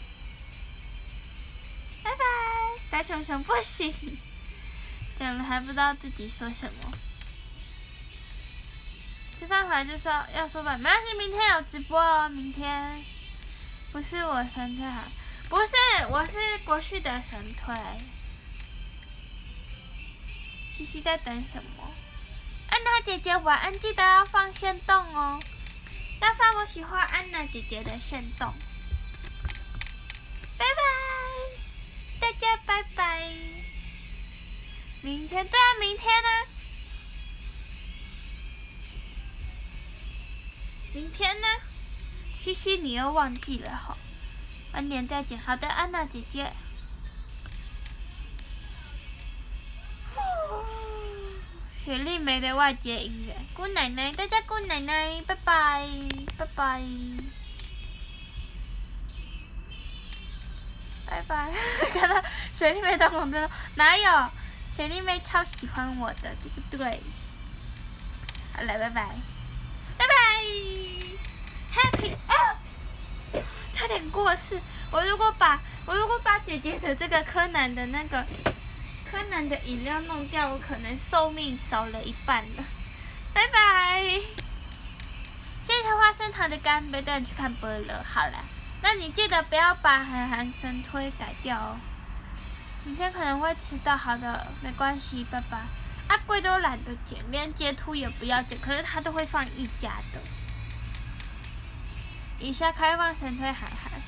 拜拜，大熊熊不行，讲了还不知道自己说什么。吃饭回来就说要说吧，没关系，明天有直播哦。明天不是我神推哈，不是，我是国旭的神推。西西在等什么？安娜姐姐晚安，记得要放线动哦，要发我喜欢安娜姐姐的线动。拜拜，大家拜拜。明天对啊，明天呢？明天呢？嘻嘻，你又忘记了哈？晚点再见。好的，安娜姐姐。雪莉梅的外接音乐，姑奶奶，大家姑奶奶，拜拜，拜拜，拜拜。看到雪莉梅的红灯哪有？雪莉梅超喜欢我的，对不对？好了，拜拜，拜拜，Happy 啊！差点过世，我如果把我如果把姐姐的这个柯南的那个。柯南的饮料弄掉，我可能寿命少了一半了。拜拜！谢谢花生糖的干杯，带你去看波了。好了，那你记得不要把韩寒神推改掉哦。明天可能会迟到，好的，没关系，拜拜。阿贵都懒得剪，连截图也不要剪，可是他都会放一家的。以下开放神推韩寒。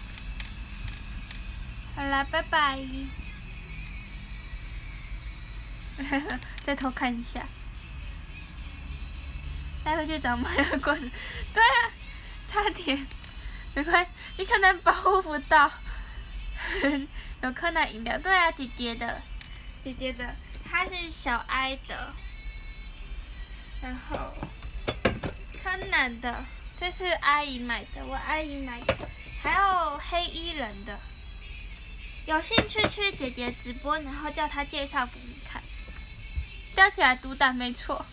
好了，拜拜。再偷看一下，待会去找猫的棍子。对啊，差点，没关系，你可能保护不到。有柯南饮料，对啊，姐姐的，姐姐的，它是小爱的。然后，柯南的，这是阿姨买的，我阿姨买的。还有黑衣人的，有兴趣去姐姐直播，然后叫她介绍给你看。吊起来毒胆没错。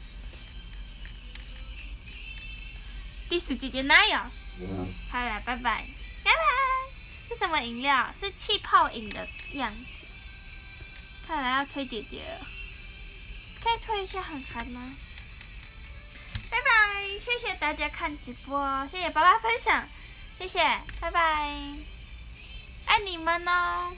第十姐姐哪有？好了，拜拜，拜拜。是什么饮料？是气泡饮的样子。看来要推姐姐了，可以推一下涵涵吗？拜拜，谢谢大家看直播，谢谢爸爸分享，谢谢，拜拜，爱你们哦。